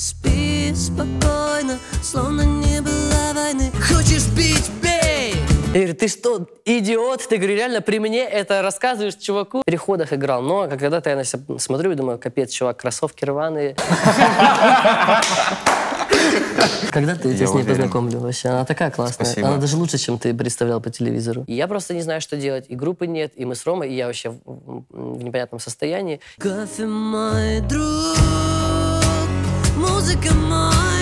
Спи спокойно, словно не было войны Хочешь бить, бей! Я говорю, ты что, идиот? Ты, говорю, реально при мне это рассказываешь чуваку? В переходах играл, но когда-то я на себя смотрю и думаю, капец, чувак, кроссовки рваные. Когда ты тебя с ней познакомлю вообще? Она такая классная. Спасибо. Она даже лучше, чем ты представлял по телевизору. И я просто не знаю, что делать. И группы нет, и мы с Ромой, и я вообще в непонятном состоянии. Кофе мой друг, музыка мой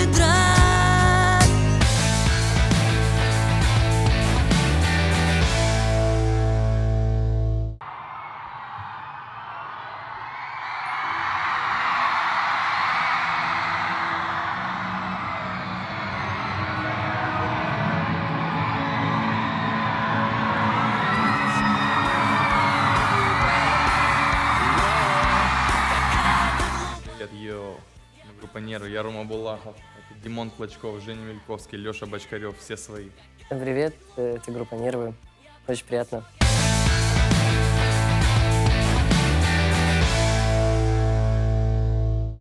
Булахов, это Димон Клочков, Женя Мельковский, Леша Бочкарев, все свои. Всем привет, э, это группа Нервы. Очень приятно.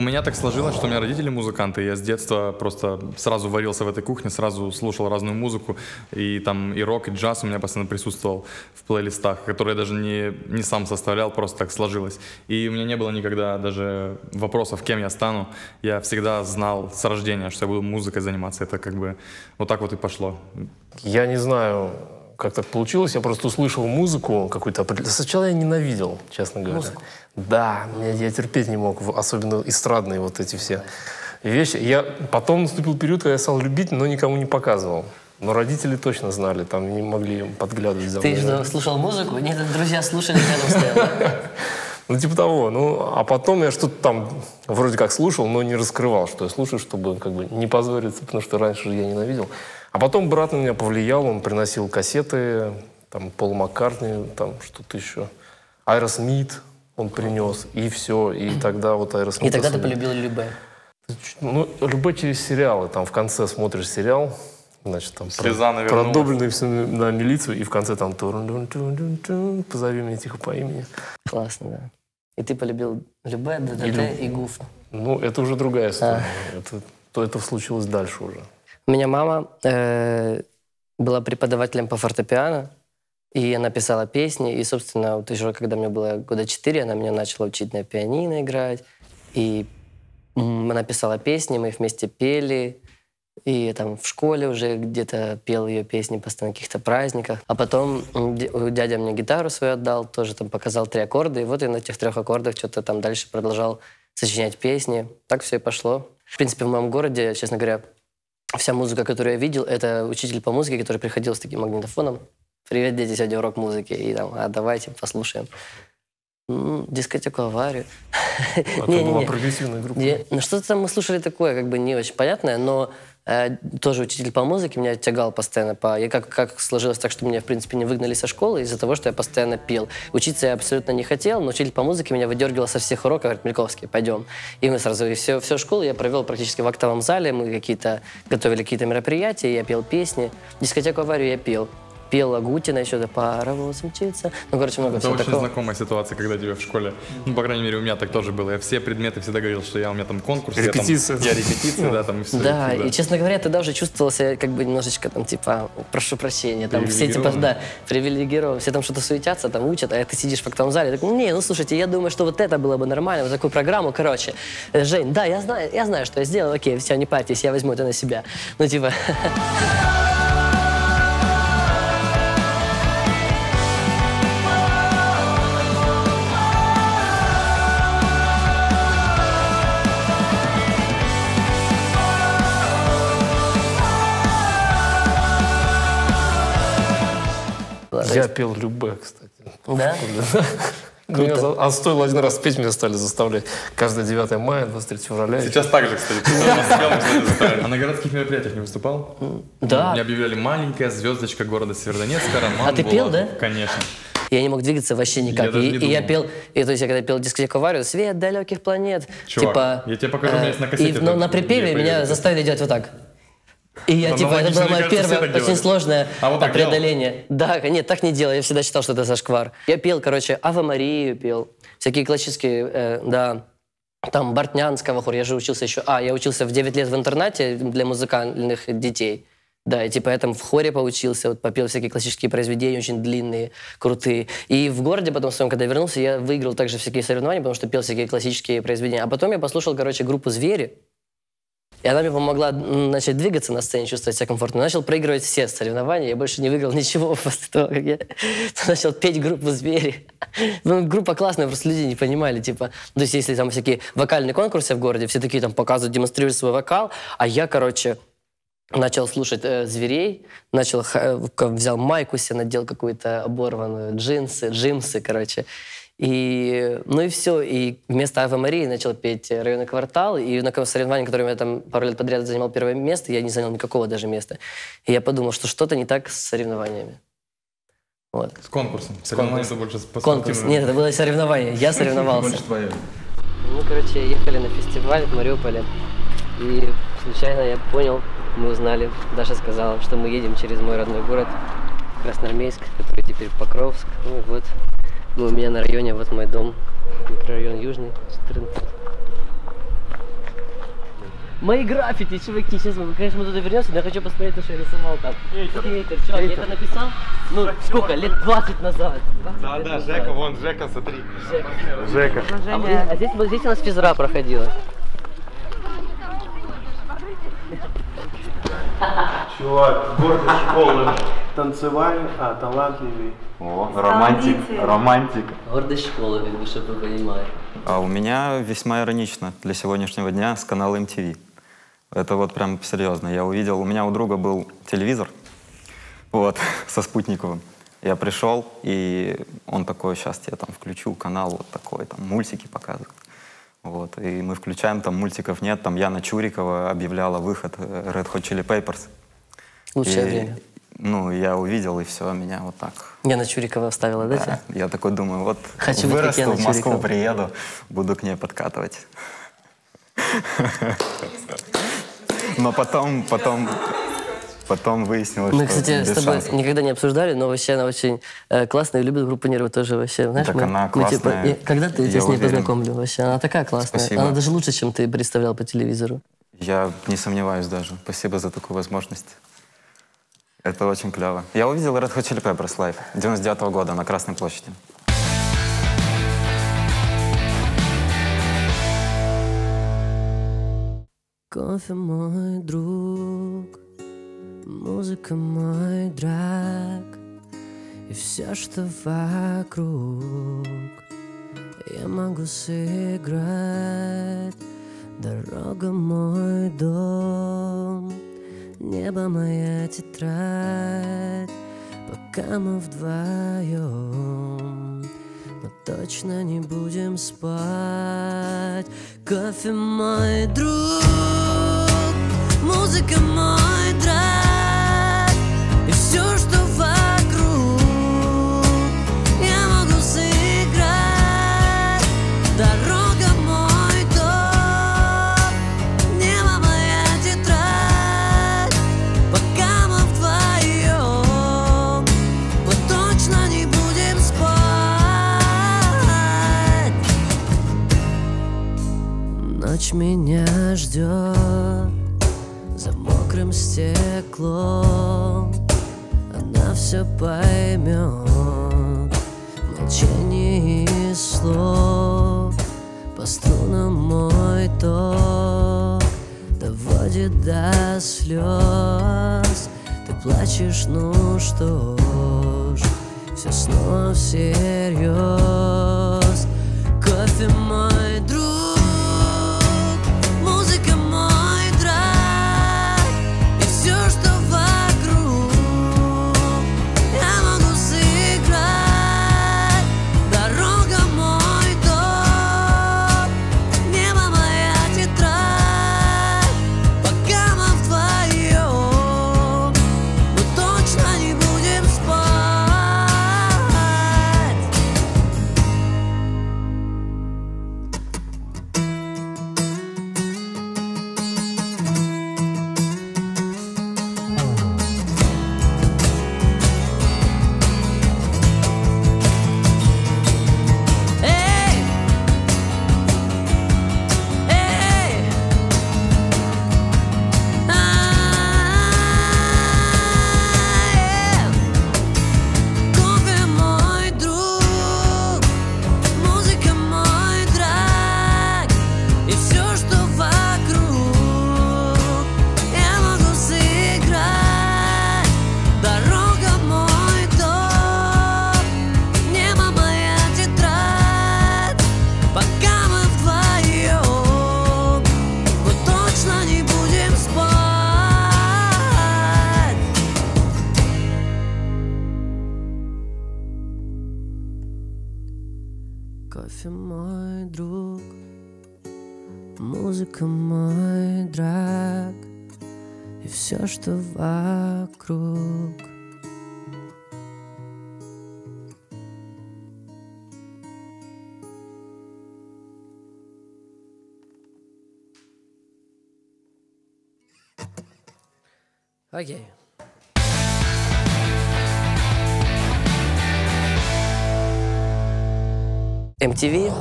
У меня так сложилось, что у меня родители музыканты, я с детства просто сразу варился в этой кухне, сразу слушал разную музыку, и там и рок, и джаз у меня постоянно присутствовал в плейлистах, которые я даже не, не сам составлял, просто так сложилось. И у меня не было никогда даже вопросов, кем я стану. Я всегда знал с рождения, что я буду музыкой заниматься. Это как бы вот так вот и пошло. Я не знаю, как так получилось. Я просто услышал музыку какую-то. Сначала я ненавидел, честно говоря. Да, меня- я терпеть не мог, особенно эстрадные вот эти все вещи. Я потом наступил период, когда я стал любить, но никому не показывал. Но родители точно знали, там не могли подглядывать за Ты мной. что, слушал музыку? Нет, друзья слушали, рядом стоял. Ну, типа того. Ну, а потом я что-то там вроде как слушал, но не раскрывал, что я слушаю, чтобы как бы не позориться, потому что раньше же я ненавидел. А потом брат на меня повлиял, он приносил кассеты, там, Пол Маккартни, там, что-то еще. Айрос Смит он принес, и все. И тогда вот Айрос И тогда ты полюбил Любе. Ну, любой через сериалы. Там в конце смотришь сериал, значит, там Слеза про, продубленный все на милицию, и в конце там позови меня тихо по имени. Классно, да. И ты полюбил Любе, ДДТ Люб- и Гуфа. Ну, это уже другая история. Это, то это случилось дальше уже. У меня мама э, была преподавателем по фортепиано, и она писала песни, и, собственно, вот еще когда мне было года четыре, она меня начала учить на пианино играть, и м, она писала песни, мы вместе пели, и там в школе уже где-то пел ее песни постоянно на каких-то праздниках. А потом дядя мне гитару свою отдал, тоже там показал три аккорда, и вот я на этих трех аккордах что-то там дальше продолжал сочинять песни. Так все и пошло. В принципе, в моем городе, честно говоря, вся музыка, которую я видел, это учитель по музыке, который приходил с таким магнитофоном. Привет, дети, сегодня урок музыки. И там, а давайте послушаем. М, Дискотеку аварию. Это Не-не-не. была прогрессивная группа. Ну, что-то там мы слушали такое, как бы не очень понятное, но тоже учитель по музыке меня тягал постоянно. По... Я как, как сложилось так, что меня, в принципе, не выгнали со школы из-за того, что я постоянно пел. Учиться я абсолютно не хотел, но учитель по музыке меня выдергивал со всех уроков, говорит, Мельковский, пойдем. И мы сразу, и все, всю школу я провел практически в актовом зале, мы какие-то готовили какие-то мероприятия, я пел песни. Дискотеку аварию я пел. Пел Агутина еще, да, паровоз мчится. Ну, короче, много Это всего очень такого. знакомая ситуация, когда тебе в школе, ну, по крайней мере, у меня так тоже было. Я все предметы всегда говорил, что я у меня там конкурс, я там- Репетиция. я, репетиция, да, там и все. Да, и, честно говоря, тогда уже чувствовал себя как бы немножечко там, типа, прошу прощения, там все типа, да, привилегирован, все там что-то суетятся, там учат, а ты сидишь в актовом зале, такой, не, ну слушайте, я думаю, что вот это было бы нормально, вот такую программу, короче, э, Жень, да, я знаю, я знаю, что я сделал, окей, все, не парьтесь, я возьму это на себя. Ну, типа, Я пел Любе, кстати. да? Ну, за- А стоило один раз петь, меня стали заставлять каждое 9 мая, 23 февраля. Сейчас так же, кстати. А на городских мероприятиях не выступал? Да. Мне объявляли маленькая звездочка города Северодонецка, Роман А ты пел, Булатов». да? Конечно. Я не мог двигаться вообще никак. Я и, и я пел, и, то есть я когда пел дискотеку аварию, свет далеких планет. Чувак, типа, я тебе покажу, у меня есть на э, кассете И но это, на припеве меня появится. заставили делать вот так. И я, типа, это было мое первое, очень делали. сложное А вот преодоление. Да, нет, так не делал. Я всегда считал, что это зашквар. Я пел, короче, Ава Марию пел, всякие классические, э, да, там Бортнянского хор, я же учился еще, а, я учился в 9 лет в интернате для музыкальных детей. Да, и типа я там в хоре поучился, вот попел всякие классические произведения, очень длинные, крутые. И в городе потом, в своем, когда я вернулся, я выиграл также всякие соревнования, потому что пел всякие классические произведения. А потом я послушал, короче, группу «Звери», и она мне помогла начать двигаться на сцене, чувствовать себя комфортно. Начал проигрывать все соревнования. Я больше не выиграл ничего после того, как я начал петь группу «Звери». Ну, группа классная, просто люди не понимали. Типа, то есть если там всякие вокальные конкурсы в городе, все такие там показывают, демонстрируют свой вокал, а я, короче, начал слушать э, зверей, начал э, взял майку себе, надел какую-то оборванную, джинсы, джинсы, короче. И, ну и все. И вместо Авы Марии начал петь районный квартал. И на соревновании, которым я там пару лет подряд занимал первое место, я не занял никакого даже места. И я подумал, что что-то не так с соревнованиями. Вот. С конкурсом. Соревнования это больше по Конкурс. Нет, это было соревнование. Я соревновался. Больше твое. Мы, короче, ехали на фестиваль в Мариуполе. И случайно я понял, мы узнали, Даша сказала, что мы едем через мой родной город Красноармейск, который теперь Покровск. Ну и вот мы у меня на районе, вот мой дом, микрорайон Южный, 14. Мои граффити, чуваки, сейчас мы, конечно, мы туда вернемся, но я хочу посмотреть, то, что я рисовал там. Хейтер, чё, я это написал? Ну, сколько, лет 20 назад. 20 Да, лет да, назад. Жека, вон, Жека, смотри. Жека. Жека. А, а здесь, здесь у нас физра проходила. Чувак, гордый школы. Танцевальный, а, талантливый. О, романтик, романтик. Гордость школы, как бы, чтобы вы понимали. А у меня весьма иронично для сегодняшнего дня с канала MTV. Это вот прям серьезно. Я увидел, у меня у друга был телевизор, вот, со спутниковым. Я пришел, и он такой, сейчас я там включу канал вот такой, там мультики показывают. Вот, и мы включаем, там мультиков нет, там Яна Чурикова объявляла выход э, Red Hot Chili Peppers. Лучшее И, время. Ну, я увидел, и все, меня вот так Я на Чурикова вставила, да? Да, я такой думаю, вот Хочу вырасту, Яна в Москву Чурикова. приеду, буду к ней подкатывать. Но потом, потом, потом выяснилось, Мы, что кстати, без с тобой шансов. никогда не обсуждали, но вообще она очень э, классная и любит группу Нервы тоже вообще. Знаешь, Так мы- она мы, типа, классная, и- когда ты я я тебя с ней уверен. познакомлю вообще? Она такая классная. Спасибо. Она даже лучше, чем ты представлял по телевизору. Я не сомневаюсь даже. Спасибо за такую возможность. Это очень клево. Я увидел Red Hot Chili Peppers live 99 года на Красной площади. Кофе мой друг, музыка мой драк И все, что вокруг. Я могу сыграть. Дорога мой дом Небо моя тетрадь. Пока мы вдвоем мы точно не будем спать. Кофе мой друг Музыка мой Ночь меня ждет за мокрым стеклом. Она все поймет Молчание и слов. По струнам мой ток. Доводит до слез Ты плачешь, ну что ж Все снова всерьез Кофе мой Окей. MTV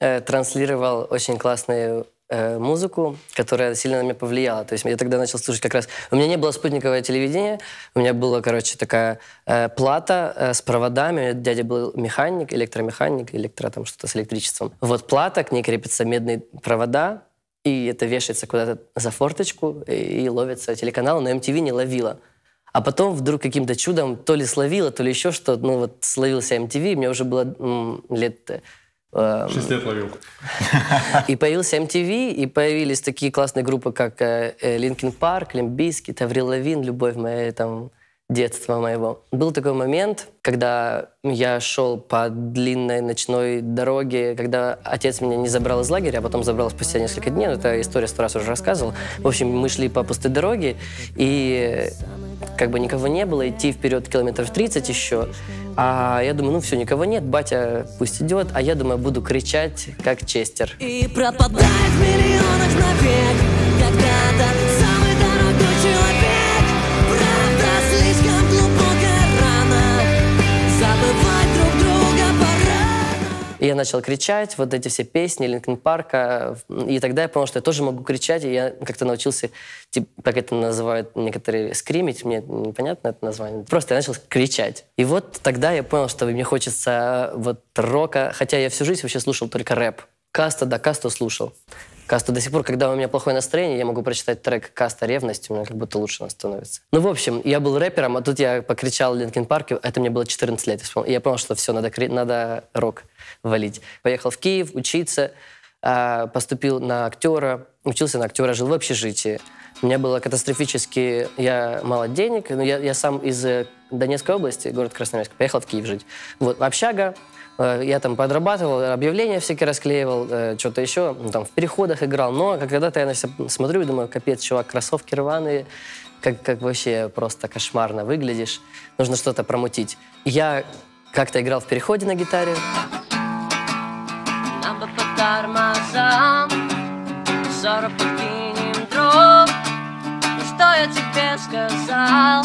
э, транслировал очень классную э, музыку, которая сильно на меня повлияла. То есть я тогда начал слушать как раз... У меня не было спутниковое телевидение, у меня была, короче, такая э, плата э, с проводами. Дядя был механик, электромеханик, электро там что-то с электричеством. Вот плата, к ней крепятся медные провода, и это вешается куда-то за форточку, и, ловится телеканал, но MTV не ловила. А потом вдруг каким-то чудом то ли словила, то ли еще что, ну вот словился MTV, мне уже было м, лет... э, Шесть лет ловил. и появился MTV, и появились такие классные группы, как э, э, Linkin Park, Limp Bizkit, Аврил Лавин, «Любовь моя», там, детства моего. Был такой момент, когда я шел по длинной ночной дороге, когда отец меня не забрал из лагеря, а потом забрал спустя несколько дней. Ну, это история сто раз уже рассказывал. В общем, мы шли по пустой дороге, и как бы никого не было, идти вперед километров 30 еще. А я думаю, ну все, никого нет, батя пусть идет, а я думаю, буду кричать, как Честер. И пропадает в миллионах навек Когда-то я начал кричать, вот эти все песни Линкен Парка. И тогда я понял, что я тоже могу кричать, и я как-то научился, типа, как это называют некоторые, скримить, мне непонятно это название. Просто я начал кричать. И вот тогда я понял, что мне хочется вот рока, хотя я всю жизнь вообще слушал только рэп. Каста, да, Касту слушал. Касту до сих пор, когда у меня плохое настроение, я могу прочитать трек Каста «Ревность», у меня как будто лучше становится. Ну, в общем, я был рэпером, а тут я покричал Линкен Парке, это мне было 14 лет, я вспомнил. Я понял, что все, надо, кри- надо рок валить. Поехал в Киев учиться, а, поступил на актера, учился на актера, жил в общежитии. У меня было катастрофически... Я мало денег, но я, я сам из э, Донецкой области, город Красноярск, поехал в Киев жить. Вот, общага, э, я там подрабатывал, объявления всякие расклеивал, э, что-то еще, ну, там в переходах играл. Но когда-то я на себя смотрю и думаю, капец, чувак, кроссовки рваные, как, как вообще просто кошмарно выглядишь. Нужно что-то промутить. Я как-то играл в переходе на гитаре. Тормозам Ссору подкинем дров. Ну что я тебе сказал?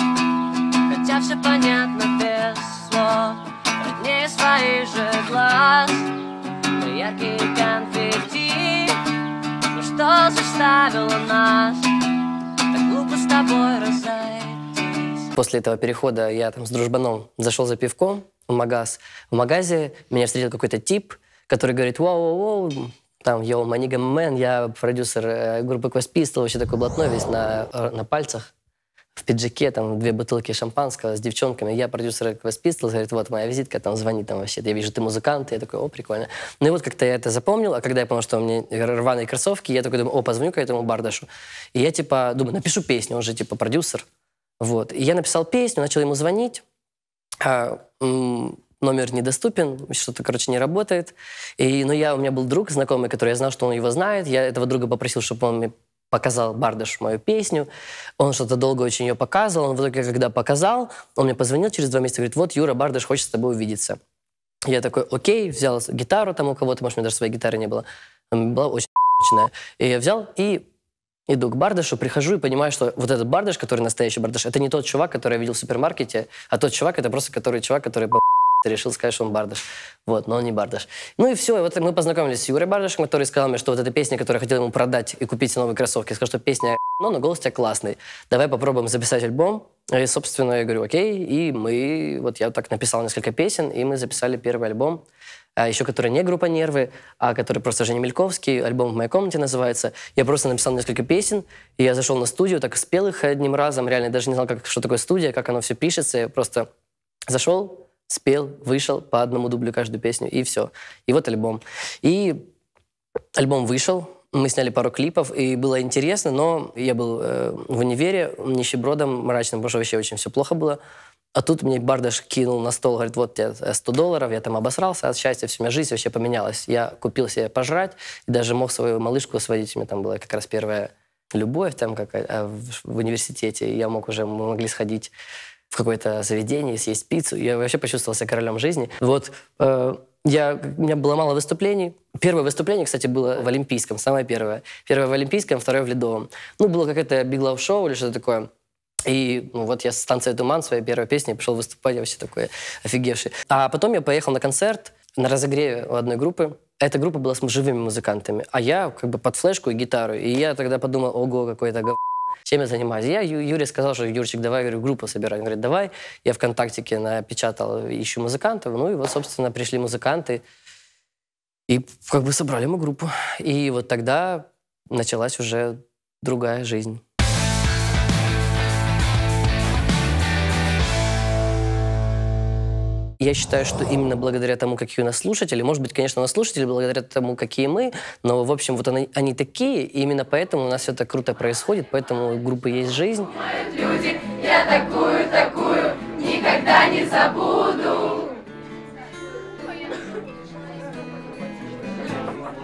Хотя все понятно без слов. Роднее своих же глаз. Мы яркие конфетти. Ну что заставило нас Так глупо с тобой разойтись? После этого перехода я там с дружбаном зашел за пивком в магаз. В магазе меня встретил какой-то тип, который говорит, вау-вау-вау, там, йоу, манига мэн, я продюсер э, группы Quest Pistol, вообще такой блатной весь на, э, на пальцах, в пиджаке, там, две бутылки шампанского с девчонками. Я продюсер Quest Pistols, говорит, вот моя визитка, там, звони там вообще, я вижу, ты музыкант. Я такой, о, прикольно. Ну и вот как-то я это запомнил, а когда я понял, что у меня рваные кроссовки, я такой думаю, о, позвоню-ка этому бардашу. И я, типа, думаю, напишу песню, он же, типа, продюсер. Вот. И я написал песню, начал ему звонить, а, номер недоступен, что-то, короче, не работает. И, ну, я, у меня был друг знакомый, который я знал, что он его знает. Я этого друга попросил, чтобы он мне показал Бардаш мою песню. Он что-то долго очень ее показывал. Он в итоге, когда показал, он мне позвонил через два месяца, говорит, вот, Юра Бардаш хочет с тобой увидеться. Я такой, окей, взял гитару там у кого-то, может, у меня даже своей гитары не было. Была очень. И я взял и иду к Бардашу, прихожу и понимаю, что вот этот Бардаш, который настоящий Бардаш, это не тот чувак, который я видел в супермаркете, а тот чувак, это просто который чувак, который решил сказать, что он Бардаш. Вот, но он не Бардаш. Ну и все, и вот мы познакомились с Юрой Бардашем, который сказал мне, что вот эта песня, которую я хотел ему продать и купить новые кроссовки, сказал, что песня но, но голос у тебя классный. Давай попробуем записать альбом. И, собственно, я говорю, окей. И мы, вот я так написал несколько песен, и мы записали первый альбом а еще который не группа «Нервы», а который просто Женя Мельковский, альбом «В моей комнате» называется. Я просто написал несколько песен, и я зашел на студию, так спел их одним разом, реально даже не знал, как, что такое студия, как оно все пишется. Я просто зашел, спел, вышел по одному дублю каждую песню, и все. И вот альбом. И альбом вышел, мы сняли пару клипов, и было интересно, но я был э, в универе нищебродом мрачным, потому что вообще очень все плохо было. А тут мне Бардаш кинул на стол, говорит, вот тебе 100 долларов, я там обосрался от счастья, всю моя жизнь вообще поменялась. Я купил себе пожрать и даже мог свою малышку сводить. У меня там была как раз первая любовь там как, а в, университете. Я мог уже, мы могли сходить в какое-то заведение, съесть пиццу. Я вообще почувствовал себя королем жизни. Вот э, я, у меня было мало выступлений. Первое выступление, кстати, было в Олимпийском, самое первое. Первое в Олимпийском, второе в Ледовом. Ну, было какое-то Love шоу или что-то такое. И ну, вот я с станции «Туман» своей первой песни пришел выступать, я вообще такой офигевший. А потом я поехал на концерт на разогреве у одной группы. Эта группа была с живыми музыкантами, а я как бы под флешку и гитару. И я тогда подумал, ого, какой-то гов... Я занимаюсь? Я Юре сказал, что Юрчик, давай, говорю, группу собирать. Он говорит, давай. Я ВКонтактике напечатал, ищу музыкантов. Ну и вот, собственно, пришли музыканты. И как бы собрали мы группу. И вот тогда началась уже другая жизнь. Я считаю, что именно благодаря тому, какие у нас слушатели, может быть, конечно, у нас слушатели благодаря тому, какие мы, но, в общем, вот они, они такие, и именно поэтому у нас все так круто происходит, поэтому у группы есть жизнь. Люди, я такую, такую никогда не забуду.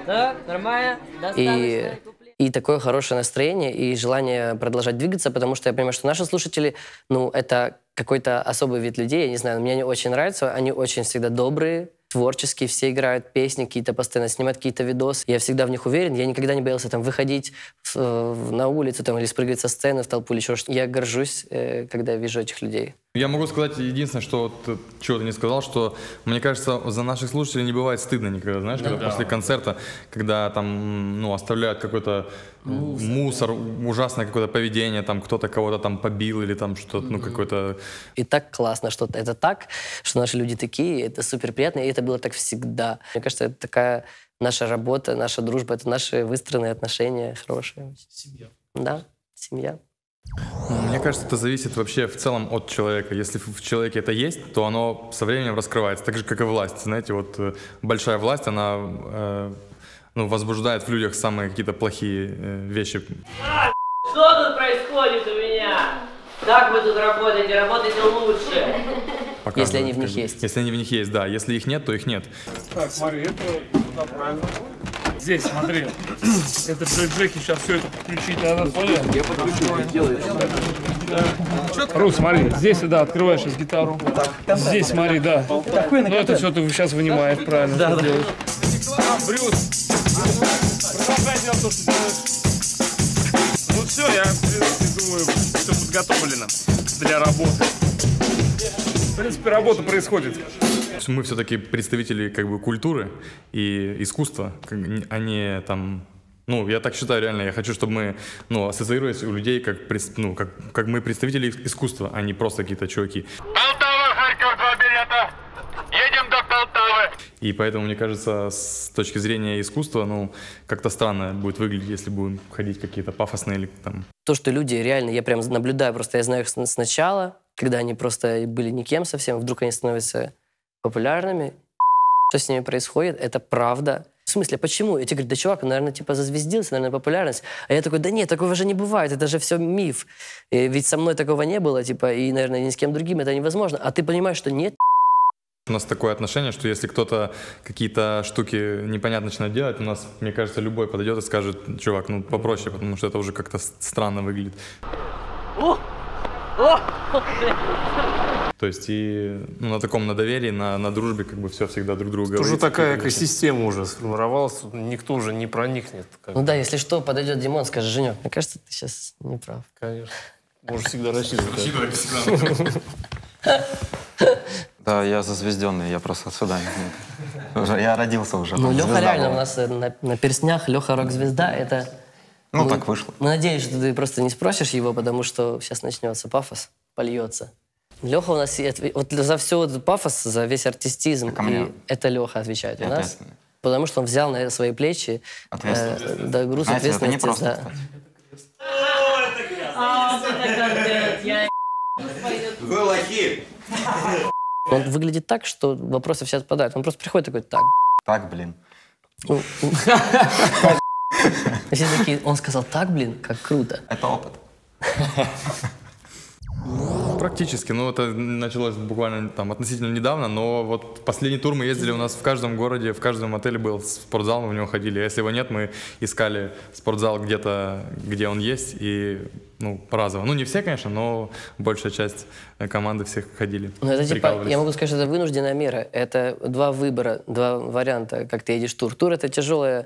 Да, нормально? И и такое хорошее настроение и желание продолжать двигаться, потому что я понимаю, что наши слушатели, ну, это какой-то особый вид людей, я не знаю, мне они очень нравятся, они очень всегда добрые, творческие, все играют песни какие-то постоянно, снимают какие-то видосы. Я всегда в них уверен, я никогда не боялся там выходить в, на улицу там, или спрыгивать со сцены в толпу или еще что-то. Я горжусь, э, когда вижу этих людей. Я могу сказать единственное, что вот, э, чего ты не сказал, что мне кажется, за наших слушателей не бывает стыдно никогда, знаешь, когда да. после концерта, когда там, ну, оставляют какой-то мусор, мусор ужасное какое-то поведение, там кто-то кого-то там побил или там что-то, ну, какой-то... И так классно, что это так, что наши люди такие, это супер приятно, и это было так всегда. Мне кажется, это такая наша работа, наша дружба, это наши выстроенные отношения хорошие. Семья. Да, семья. Мне кажется, это зависит вообще в целом от человека. Если в человеке это есть, то оно со временем раскрывается. Так же, как и власть. Знаете, вот э, большая власть, она э, ну, возбуждает в людях самые какие-то плохие э, вещи. Что тут происходит у меня? Как вы тут работаете? Работайте лучше. Если они в них есть. Если они в них есть, да. Если их нет, то их нет. Так, смотри, это правильно. Здесь, смотри. Это Джек Джеки сейчас все это подключить надо? Я подключу, делай. Ру, смотри, здесь, да, открываешь сейчас гитару. Здесь, смотри, да. Ну, это все ты сейчас вынимаешь, правильно. Да, да. Брюс, продолжай делать то, что делаешь. Ну все, я, в принципе, думаю, все подготовлено для работы. В принципе, работа происходит. Мы все-таки представители как бы культуры и искусства, а не там ну, я так считаю реально. Я хочу, чтобы мы ну, ассоциировались у людей как, ну, как, как мы представители искусства, а не просто какие-то чуваки. Полтава, Харьков, два билета. Едем до Полтавы. И поэтому, мне кажется, с точки зрения искусства, ну, как-то странно будет выглядеть, если будут ходить какие-то пафосные или там... То, что люди реально, я прям наблюдаю, просто я знаю их сначала, когда они просто были никем совсем, вдруг они становятся популярными. Что с ними происходит, это правда. В смысле, почему? И тебе говорят, да чувак, наверное, типа зазвездился, наверное, популярность. А я такой, да нет, такого же не бывает, это же все миф. И ведь со мной такого не было, типа, и, наверное, ни с кем другим это невозможно. А ты понимаешь, что нет, у нас такое отношение, что если кто-то какие-то штуки непонятно начинает делать, у нас, мне кажется, любой подойдет и скажет, чувак, ну попроще, потому что это уже как-то странно выглядит. О! О! То есть и ну, на таком, на доверии, на, на дружбе как бы все всегда друг друга. Уже такая экосистема уже сформировалась, никто уже не проникнет. Ну да, если что, подойдет Димон, скажет, Женек, мне кажется, ты сейчас не прав. Конечно. Можешь всегда рассчитывать. Да, я зазвезденный, я просто сюда. Я родился уже. Ну, Леха реально у нас э, на, на перстнях, Леха рок-звезда, это... Ну, ну, так вышло. Мы надеюсь, что ты просто не спросишь его, потому что сейчас начнется пафос, польется. Леха у нас вот за все этот пафос, за весь артистизм, и это Леха отвечает у нас. Потому что он взял на свои плечи э, да, груз Знаете, ответственности. Это не просто, Вы лохи! Он выглядит так, что вопросы все отпадают. Он просто приходит такой, так. Так, блин. Ну, все такие, он сказал, так, блин, как круто. Это опыт. практически. Ну, это началось буквально там относительно недавно, но вот последний тур мы ездили, у нас в каждом городе, в каждом отеле был спортзал, мы в него ходили. А если его нет, мы искали спортзал где-то, где он есть, и ну, разово. Ну, не все, конечно, но большая часть команды всех ходили. Ну, это типа, я могу сказать, что это вынужденная мера. Это два выбора, два варианта, как ты едешь тур. Тур — это тяжелое э,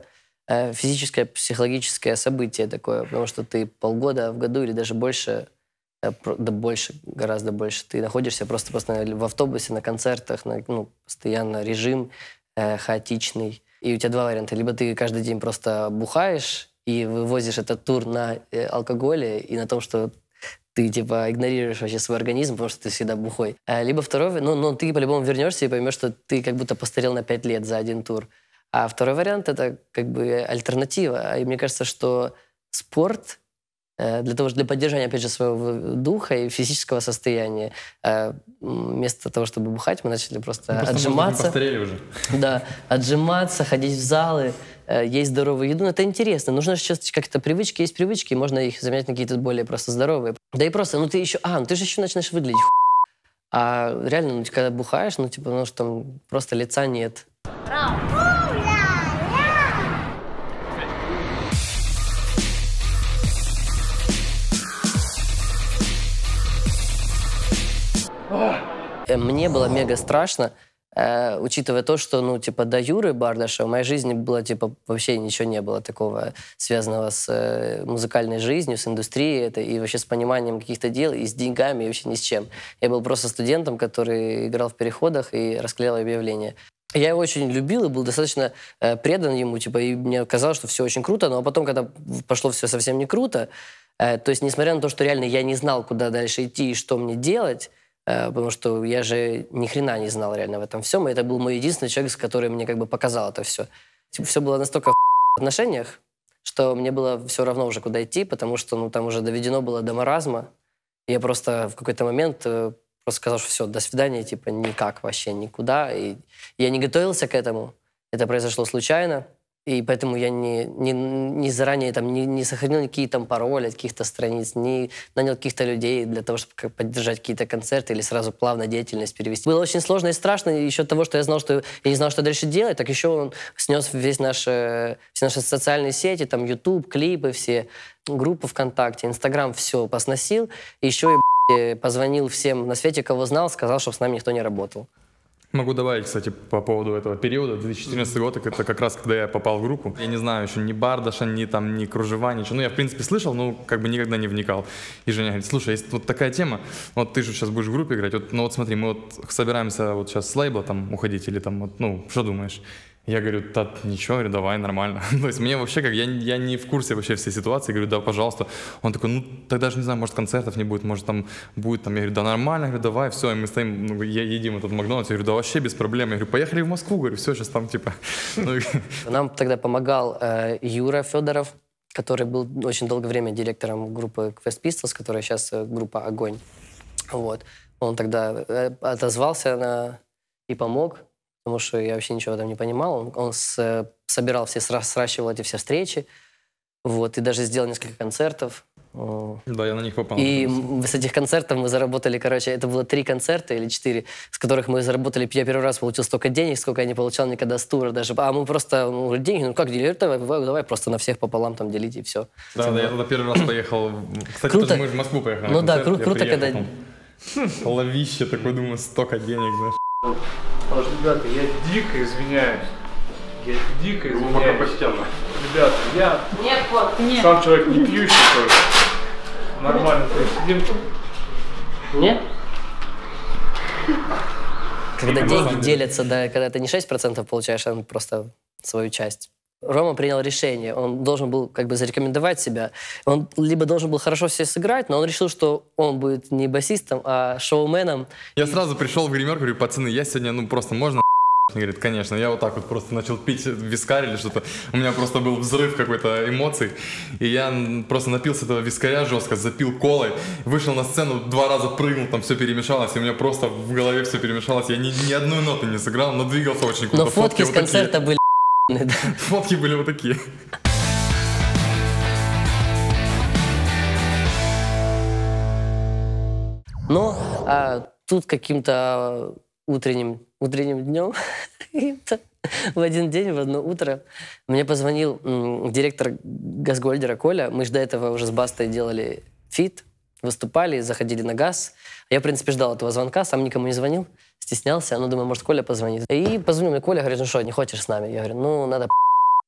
физическое, психологическое событие такое, потому что ты полгода в году или даже больше Э, да больше, гораздо больше. Ты находишься просто постоянно в автобусе, на концертах, на, ну, постоянно режим э, хаотичный. И у тебя два варианта. Либо ты каждый день просто бухаешь и вывозишь этот тур на э, алкоголе и на том, что ты типа игнорируешь вообще свой организм, потому что ты всегда бухой. А, либо второй, ну, ну ты по-любому вернешься и поймешь, что ты как будто постарел на пять лет за один тур. А второй вариант это как бы альтернатива. И мне кажется, что спорт Э, для того, для поддержания, опять же, своего духа и физического состояния. Э, вместо того, чтобы бухать, мы начали просто, ну, просто отжиматься. уже. Да, отжиматься, ходить в залы, э, есть здоровую еду. Но это интересно. Нужно сейчас как-то привычки, есть привычки, можно их заменять на какие-то более просто здоровые. Да и просто, ну ты еще, а, ну ты же еще начинаешь выглядеть а реально, ну, когда бухаешь, ну, типа, ну, что там просто лица нет. Э, мне было мега страшно, э, учитывая то, что, ну, типа, до Юры Бардаша в моей жизни было, типа, вообще ничего не было такого, связанного с э, музыкальной жизнью, с индустрией это, и вообще с пониманием каких-то дел, и с деньгами, и вообще ни с чем. Я был просто студентом, который играл в переходах и расклеил объявления. Я его очень любил и был достаточно э, предан ему, типа, и мне казалось, что все очень круто, но потом, когда пошло все совсем не круто, э, то есть, несмотря на то, что реально я не знал, куда дальше идти и что мне делать, Э, потому что я же ни хрена не знал реально в этом всем, и это был мой единственный человек, с которым мне как бы показал это все. Типа все было настолько в отношениях, что мне было все равно уже куда идти, потому что ну, там уже доведено было до маразма. Я просто в какой-то момент э, просто сказал, что все, до свидания, типа никак вообще никуда. И я не готовился к этому. Это произошло случайно. И поэтому я не, не, не заранее там, не, не сохранил никакие там пароли от каких-то страниц, не нанял каких-то людей для того, чтобы поддержать какие-то концерты или сразу плавно деятельность перевести. Было очень сложно и страшно еще от того, что я знал, что я не знал, что дальше делать, так еще он снес весь наш, все наши социальные сети, там YouTube, клипы все, группы ВКонтакте, Инстаграм, все посносил. Еще и позвонил всем на свете, кого знал, сказал, чтобы с нами никто не работал. Могу добавить, кстати, по поводу этого периода. 2014 год, это как раз когда я попал в группу. Я не знаю еще ни Бардаша, ни там, ни Кружева, ничего. Ну, я, в принципе, слышал, но как бы никогда не вникал. И Женя говорит, слушай, есть вот такая тема, вот ты же сейчас будешь в группе играть, вот, ну вот смотри, мы вот собираемся вот сейчас с лейбла там уходить или там, вот, ну, что думаешь? Я говорю, да ничего, говорю, давай, нормально. То есть мне вообще как, я, я не в курсе вообще всей ситуации, говорю, да, пожалуйста. Он такой, ну, тогда же, не знаю, может, концертов не будет, может, там будет, там, я говорю, да нормально, я говорю, давай, все, и мы стоим, ну, едим этот Макдональдс, я говорю, да вообще без проблем. Я говорю, поехали в Москву, говорю, все, сейчас там, типа. Ну, Нам тогда помогал э, Юра Федоров, который был очень долгое время директором группы Quest Pistols, которая сейчас э, группа «Огонь». Вот. Он тогда э, отозвался на... и помог потому что я вообще ничего там не понимал. Он, он с, собирал все, сращивал эти все встречи, вот, и даже сделал несколько концертов. Да, я на них попал. И с этих концертов мы заработали, короче, это было три концерта или четыре, с которых мы заработали, я первый раз получил столько денег, сколько я не получал никогда с тура даже. А мы просто, ну, деньги, ну как делить, давай, давай просто на всех пополам там делить и все. Да, типа... да, я туда первый раз поехал. Кстати, круто. мы в Москву поехали. Ну да, кру- круто, когда... Ловище такой, думаю, столько денег, знаешь. Ребята, я дико извиняюсь. Я дико извиняюсь. Ребята, я нет, вот, нет. сам человек не пьющий тоже. Нормально сидим. Нет? Когда деньги делятся, да, когда ты не 6% получаешь, а просто свою часть. Рома принял решение. Он должен был как бы зарекомендовать себя. Он либо должен был хорошо все сыграть, но он решил, что он будет не басистом, а шоуменом. Я сразу пришел в гример, говорю, пацаны, я сегодня, ну, просто можно он говорит, конечно. Я вот так вот просто начал пить вискарь или что-то. У меня просто был взрыв какой-то эмоций. И я просто напился этого вискаря жестко, запил колой, вышел на сцену, два раза прыгнул, там все перемешалось, и у меня просто в голове все перемешалось. Я ни, ни одной ноты не сыграл, но двигался очень круто. Но фотки, фотки с вот концерта такие. были Фотки были вот такие. Но а, тут каким-то утренним, утренним днем в один день, в одно утро, мне позвонил директор Газгольдера Коля. Мы же до этого уже с Бастой делали фит, выступали, заходили на газ. Я, в принципе, ждал этого звонка, сам никому не звонил, стеснялся. Ну, думаю, может, Коля позвонит. И позвонил мне Коля, говорит, ну что, не хочешь с нами? Я говорю, ну, надо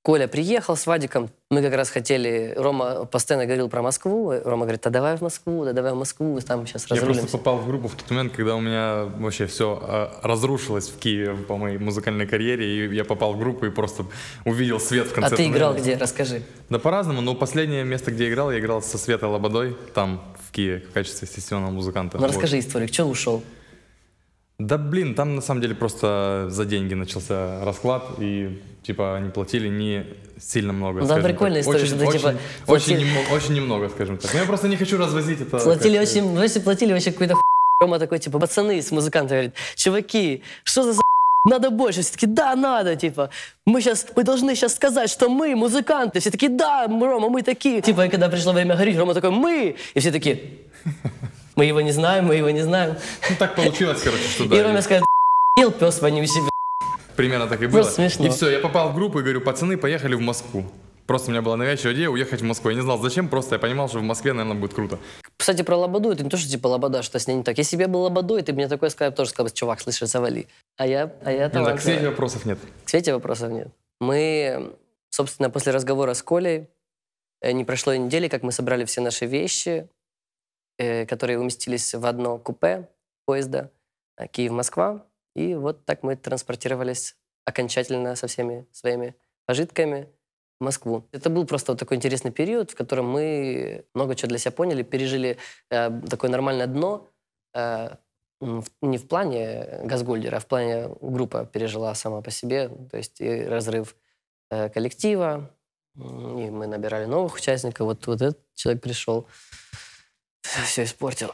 Коля приехал с Вадиком. Мы как раз хотели... Рома постоянно говорил про Москву. Рома говорит, да давай в Москву, да давай в Москву, там сейчас Я разрулимся. просто попал в группу в тот момент, когда у меня вообще все разрушилось в Киеве по моей музыкальной карьере, и я попал в группу и просто увидел свет в А конце ты играл где? Расскажи. Да по-разному, но последнее место, где я играл, я играл со Светой Лободой, там, в Киеве, в качестве сессионного музыканта. Ну Вот. расскажи историю, что ушел? Да блин, там на самом деле просто за деньги начался расклад, и типа они платили не сильно много. Ну, да, прикольная так. история, очень, что ты, очень, типа, очень, платили- немо- очень немного, скажем так. Но я просто не хочу развозить это. Платили как- очень, если платили вообще какой-то хуй. Рома такой, типа, пацаны с музыкантами говорит, чуваки, что за за надо больше. Все таки да, надо, типа. Мы сейчас, мы должны сейчас сказать, что мы музыканты. Все таки да, Рома, мы такие. Типа, и когда пришло время говорить, Рома такой, мы. И все такие, мы его не знаем, мы его не знаем. Ну так получилось, короче, что И да. Рома скажет, ел пес вонючий. Примерно так и было. Просто смешно. И все, я попал в группу и говорю, пацаны, поехали в Москву. Просто у меня была навязчивая идея уехать в Москву. Я не знал зачем, просто я понимал, что в Москве, наверное, будет круто. Кстати, про Лободу, это не то, что типа Лобода, что с ней не так. Если бы я был Лободой, ты бы мне такое сказал, тоже сказал, бы, чувак, слышишь, завали. А я, а я Не, так к талантливый. Свете вопросов нет. К Свете вопросов нет. Мы, собственно, после разговора с Колей, э, не прошло и недели, как мы собрали все наши вещи, которые уместились в одно купе поезда э, Киев-Москва. И вот так мы транспортировались окончательно со всеми своими пожитками в Москву. Это был просто вот такой интересный период, в котором мы много чего для себя поняли, пережили э, такое нормальное дно, э, не в плане Газгольдера, а в плане группа пережила сама по себе, то есть и разрыв э, коллектива, и мы набирали новых участников. Вот, вот этот человек пришел, все испортил.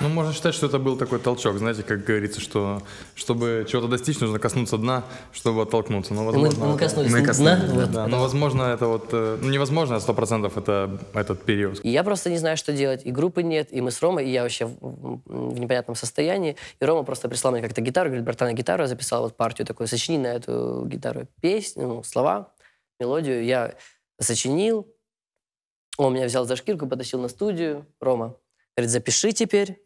Ну, можно считать, что это был такой толчок. Знаете, как говорится, что чтобы чего-то достичь, нужно коснуться дна, чтобы оттолкнуться. Но, мы, возможно, мы это- коснулись мы дна, коснулись, вот. Да, но, возможно, это вот... э, Ну, невозможно, а сто процентов это этот период. И я просто не знаю, что делать. И группы нет, и мы с Ромой, и я вообще в, в- непонятном состоянии. И Рома просто прислал мне как-то гитару, говорит, братан, гитару я записал, вот партию такую, сочини на эту гитару песню, ну, слова, мелодию. Я сочинил, он меня взял за шкирку, потащил на студию. Рома говорит, запиши теперь.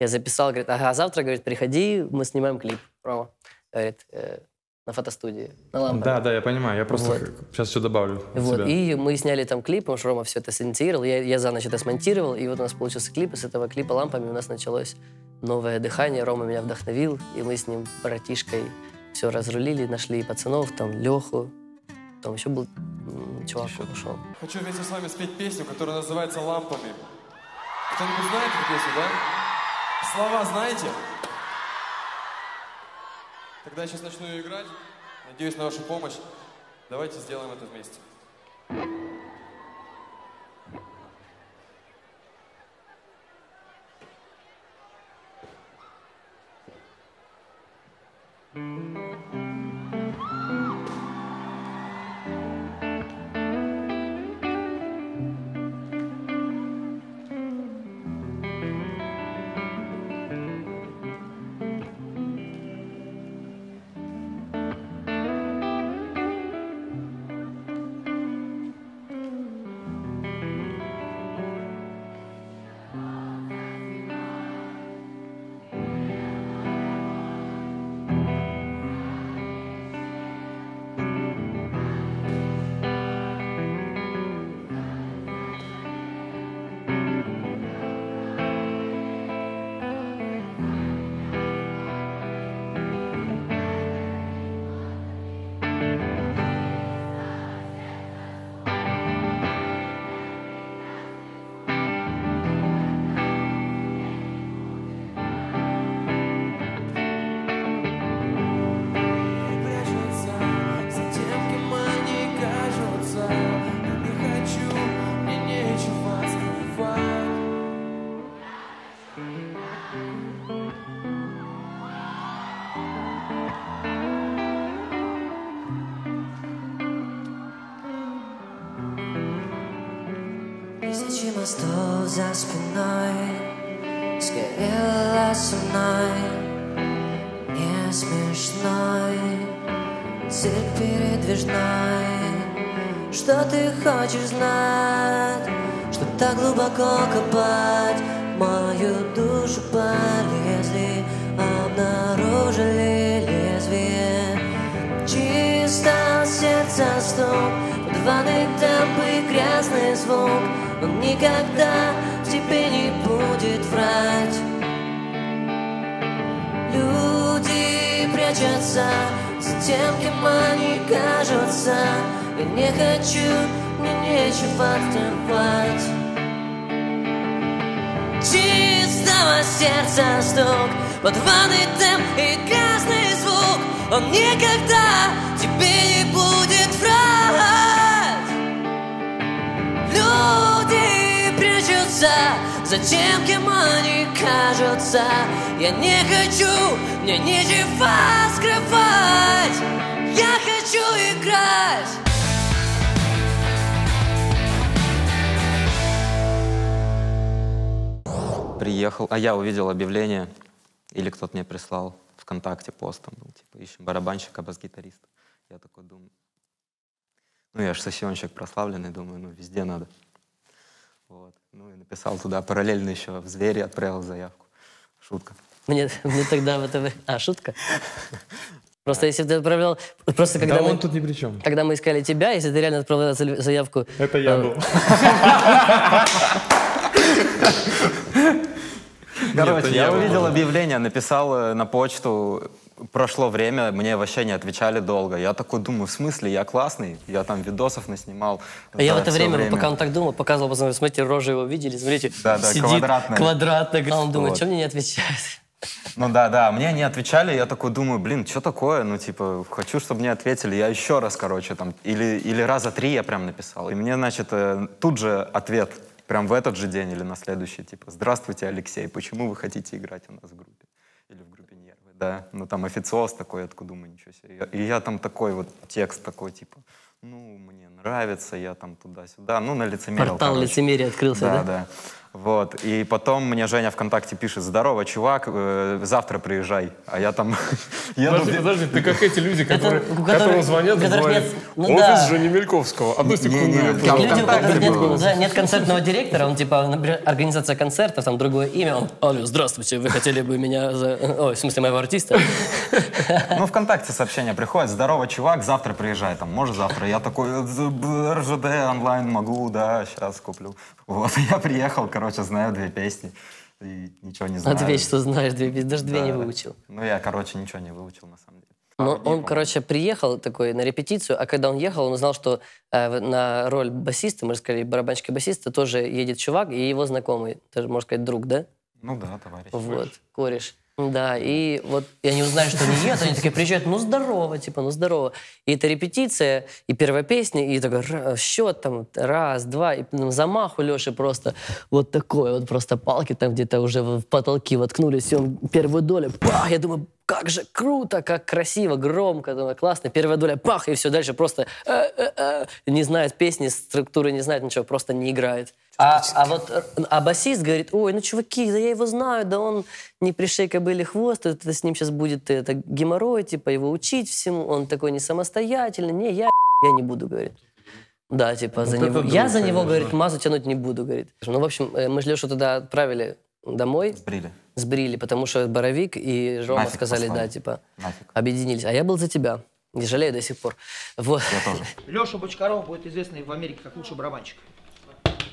Я записал, говорит, ага, завтра, говорит, приходи, мы снимаем клип. Рома говорит, «Э, на фотостудии, на лампе. Да, да, я понимаю. Я просто Вот. сейчас еще добавлю от Вот, и мы сняли там клип, потому что Рома все это синициировал, я, я за ночь это смонтировал, и вот у нас получился клип, и с этого клипа лампами у нас началось новое дыхание, Рома меня вдохновил, и мы с ним, братишкой, все разрулили, нашли пацанов, там, Леху, там еще был чувак ушел. Хочу вместе с вами спеть песню, которая называется «Лампами». Кто-нибудь знает эту песню, да? Слова знаете? Тогда я сейчас начну ее играть. Надеюсь на вашу помощь. Давайте сделаем это вместе. Тысячи мостов за спиной. Сгорела со мной Не смешной. Цирк передвижной. Что ты хочешь знать? Чтоб так глубоко копать? Мою душу полезли Обнаружили лезвие. Чисто сердце стук Подваны темп и грязный звук Он никогда тебе не будет врать. Люди прячутся за тем, кем они кажутся. Я не хочу, мне нечего открывать. Чистого сердца стук Подваны темп и грязный звук. Он никогда тебе не будет врать. Люди прячутся за тем, кем они кажутся Я не хочу, мне нечего скрывать Я хочу играть Приехал, а я увидел объявление, или кто-то мне прислал ВКонтакте пост, там был, типа, ищем барабанщика, бас-гитариста. Я такой думаю, ну я же сессионщик прославленный, думаю, ну везде надо. Ну и написал туда параллельно еще в «Звери» отправил заявку. Шутка. Мне, мне тогда в это... А, шутка? Просто если ты отправлял... Просто когда Да мы... он тут ни при чем. Когда мы искали тебя, если ты реально отправлял за- заявку... Это я э, был. Короче, я увидел объявление, написал э, на почту, прошло время, мне вообще не отвечали долго. Я такой думаю, в смысле, я классный, я там видосов наснимал. А я в это всё время, пока он так думал, показывал, пацаны, смотрите, рожу его видели, смотрите, Да, да, сидит квадратная. квадратная. А он думает, Вот. что мне не отвечает? Ну да, да, мне не отвечали, я такой думаю, блин, что такое? Ну типа, хочу, чтобы мне ответили. Я еще раз, короче, там, или, или раза три я прям написал. И мне, значит, э, тут же ответ, прям в этот же день или на следующий, типа, здравствуйте, Алексей, почему вы хотите играть у нас в группе? Или в группе да. Ну там официоз такой, такой думаю, ничего себе. И я там такой вот текст такой, типа, ну, мне нравится, я там туда-сюда, ну, на лицемерил, Портал короче. лицемерия открылся, да? Да, да. Вот. И потом мне Женя ВКонтакте пишет, здорово, чувак, э, завтра приезжай. А я там еду... Подожди, подожди, ты как эти люди, которые, которых- которым звонят, которых говорят, нет- ну офис да. Жени Мельковского. Одну секунду, я. Люди, у которых нет, было. да, нет концертного директора, он типа, организация концертов, там другое имя, он, алло, здравствуйте, вы хотели бы меня за... Ой, в смысле, моего артиста? Ну, ВКонтакте сообщение приходит, здорово, чувак, завтра приезжай, там, может завтра. Я такой, «Э, з- РЖД онлайн могу, да, сейчас куплю. Вот, я приехал, короче, знаю две песни и ничего не А знаю. две, что знаешь, две, даже две Да, не да. выучил. Ну, я, короче, ничего не выучил, на самом деле. Ну, дней, он, короче, приехал такой на репетицию, а когда он ехал, он узнал, что э, на роль басиста, можно сказать, барабанщика-басиста, тоже едет чувак и его знакомый, даже, можно сказать, друг, да? Ну да, товарищ. Вот, кореш. Да, и вот и они узнали, что они едут, они такие приезжают, ну здорово, типа, ну здорово. И это репетиция, и первая песня, и такой счет там, раз, два, и потом замах у Леши просто вот такой, вот просто палки там где-то уже в потолки воткнулись, и он первую долю, пах, я думаю, как же круто, как красиво, громко, думаю, классно, первая доля, пах, и все дальше просто э, э, э, не знает песни, структуры не знает, ничего, просто не играет. А, а вот а басист говорит, ой, ну чуваки, да я его знаю, да он не пришей кобыли хвост, это с ним сейчас будет это, геморрой, типа его учить всему, он такой не самостоятельный, не, я, я не буду, говорит. Да, типа, за Вот него. это Я друг, за него, конечно. говорит, мазу тянуть не буду, говорит. Ну, в общем, мы же Лешу тогда отправили домой, Сбрили. Сбрили, потому что Боровик и Рома Нафиг сказали, послали. да, типа, Нафиг. объединились. А я был за тебя. Не жалею до сих пор. Вот. Я тоже. Леша Бочкаров будет известный в Америке как лучший барабанщик.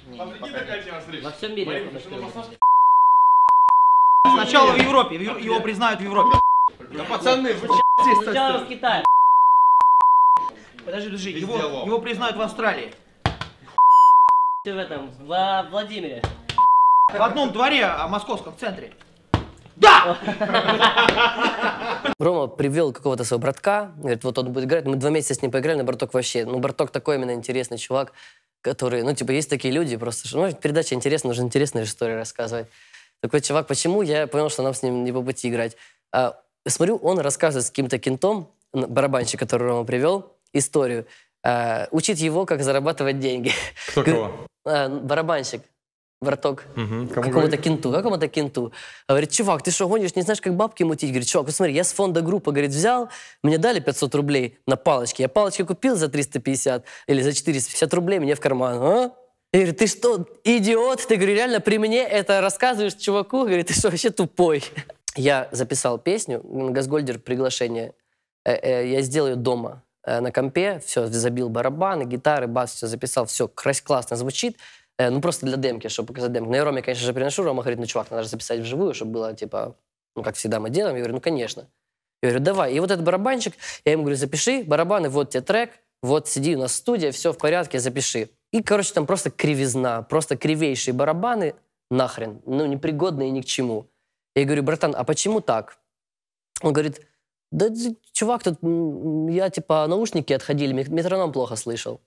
Во всем мире. Сначала в Европе, его признают в Европе. Сначала в Китае. Подожди, подожди, его, его признают в Австралии. в этом, во Владимире. В одном дворе, а московском центре. Рома привел какого-то своего братка, говорит, вот он будет играть. Мы два месяца с ним поиграли, но браток вообще, ну, браток такой именно интересный чувак, который, ну, типа, есть такие люди, просто, что, ну, передача интересная, нужно интересные же истории рассказывать. Такой чувак, почему? Я понял, что нам с ним не по пути играть. А, смотрю, он рассказывает с каким-то кентом, барабанщик, который Рома привел, историю. А, учит его, как зарабатывать деньги. Кто кого? А, барабанщик. Браток. Кому какому-то говорит? кенту, какому-то кенту. Говорит, чувак, ты что, гонишь, не знаешь, как бабки мутить? Говорит, чувак, посмотри, я с фонда группы, говорит, взял, мне дали 500 рублей на палочки. Я палочки купил за 350 или за 450 рублей мне в карман. А? Я говорю, ты что, идиот? Ты, говорю, реально при мне это рассказываешь чуваку? Говорит, ты что, вообще тупой? Я записал песню, Газгольдер, приглашение. Э, э, Я сделал ее дома э, на компе, все, забил барабаны, гитары, бас, все записал, все классно звучит. Э, Ну, просто для демки, чтобы показать демку. Ну, я Роме, конечно же, приношу. Рома говорит, ну, чувак, надо же записать вживую, чтобы было, типа, ну, как всегда мы делаем. Я говорю, ну, конечно. Я говорю, давай. И вот этот барабанчик, я ему говорю, запиши барабаны, вот тебе трек, вот сиди у нас студия, все в порядке, запиши. И, короче, там просто кривизна, просто кривейшие барабаны, нахрен, ну, непригодные ни к чему. Я говорю, братан, а почему так? Он говорит, да, чувак, тут я, типа, наушники отходили, мет- метроном плохо слышал.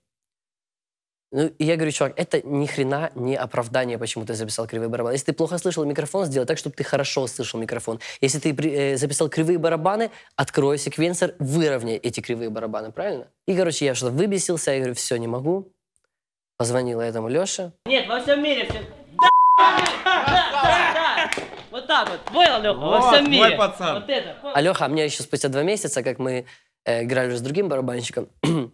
Ну, и я говорю, чувак, это ни хрена не оправдание, почему ты записал кривые барабаны. Если ты плохо слышал микрофон, сделай так, чтобы ты хорошо слышал микрофон. Если ты э, записал кривые барабаны, открой секвенсор, выровняй эти кривые барабаны, правильно? И, короче, я что-то выбесился, я говорю, все, не могу. Позвонила этому Леше. Нет, во всем мире все... Да, да, да, да. Вот так вот. Понял, Леха? Во Вот, всем мой мире. пацан. Вот это. А Леха мне еще спустя два месяца, как мы э, играли уже с другим барабанщиком,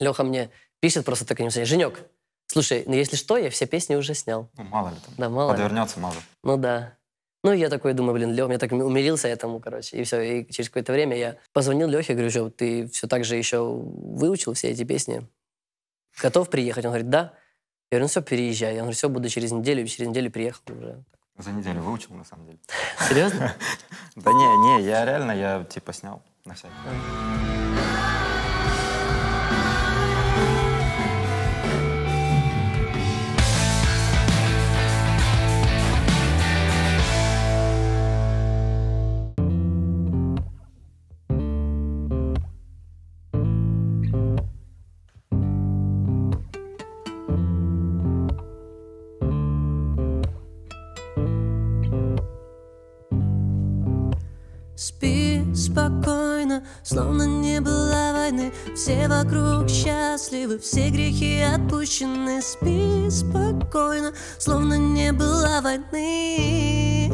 Леха мне пишет просто так, Женек, слушай, ну если что, я все песни уже снял. Ну, мало ли там. Да, мало ли. Подвернется, мало. Ну да. Ну, я такой думаю, блин, Леха, я так умилился этому, короче. И все, и через какое-то время я позвонил Лехе, говорю, что ты все так же еще выучил все эти песни? Готов приехать? Он говорит, да. Я говорю, ну все, переезжай. Я говорю, все, буду через неделю, и через неделю приехал уже. За неделю выучил, на самом деле. Серьезно? Да не, не, я реально, я типа снял на всякий. Счастливы, все грехи отпущены. Спи спокойно, словно не было войны.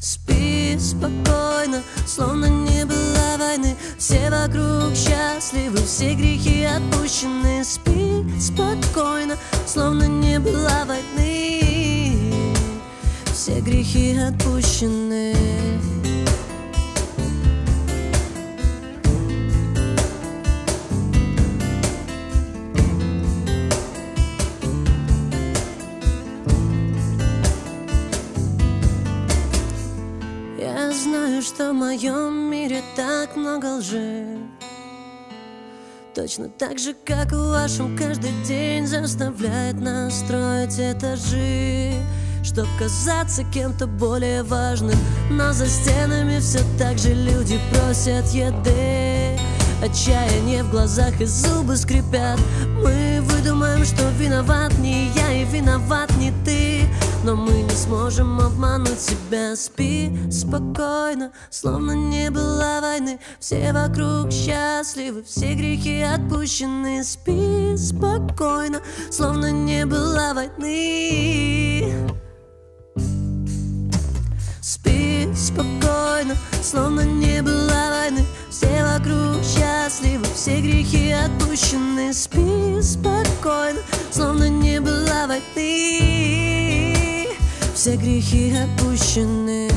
Спи спокойно, словно не было войны. Все вокруг счастливы, все грехи отпущены. Спи спокойно, словно не было войны. Все грехи отпущены что в моем мире так много лжи. Точно так же, как в вашем каждый день заставляет нас строить этажи Чтоб казаться кем-то более важным Но за стенами все так же люди просят еды. Отчаяние в глазах и зубы скрипят. Мы выдумаем, что виноват не я и виноват не ты Но мы не сможем обмануть себя. Спи спокойно, словно не было войны. Все вокруг счастливы, все грехи отпущены. Спи спокойно, словно не было войны. Спи спокойно, словно не было войны. Все вокруг счастливы, все грехи отпущены. Спи спокойно, словно не было войны Все грехи отпущены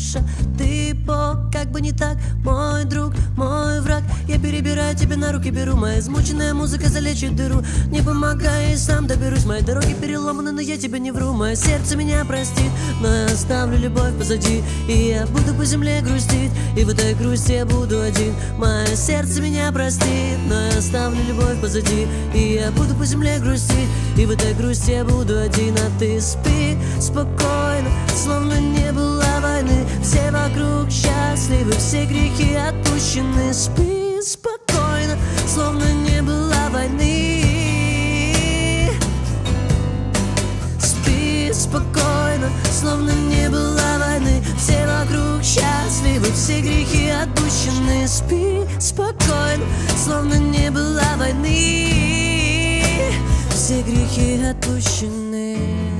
душа Ты бог, как бы не так Мой друг, мой враг. Я перебираю тебя на руки, беру Моя измученная музыка залечит дыру. Не помогай, сам доберусь Мои дороги переломаны, но я тебе не вру. Мое сердце меня простит Но я оставлю любовь позади. И я буду по земле грустить И в этой грусти я буду один. Мое сердце меня простит Но я оставлю любовь позади. И я буду по земле грустить И в этой грусти я буду один. А ты спи спокойно Все вокруг счастливы Все грехи отпущены. Спи спокойно Словно не было войны. Спи спокойно, словно не было войны. Все вокруг счастливы, все грехи отпущены. Спи спокойно, словно не было войны. Все грехи отпущены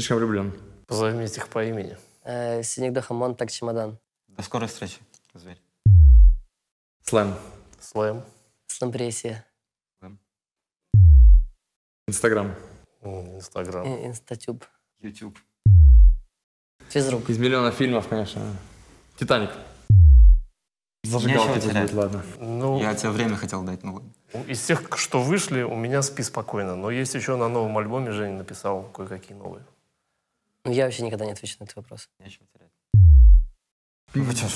Слишком влюблен. Позовите их по имени. Э, Синегда Хамон, так чемодан. До скорой встречи, зверь. Слэм. Слэм. Слампрессия. Инстаграм. М, Инстаграм. И- Инстатюб. YouTube. Физрук. Из миллиона фильмов, конечно. Титаник. Зажигалка терять. будет, ладно. Ну, Я тебе время хотел дать, ну ладно. из тех, что вышли, у меня спи спокойно. Но есть еще на новом альбоме Женя написал кое-какие новые. Ну, Я вообще никогда не отвечу на этот вопрос. Нечего терять.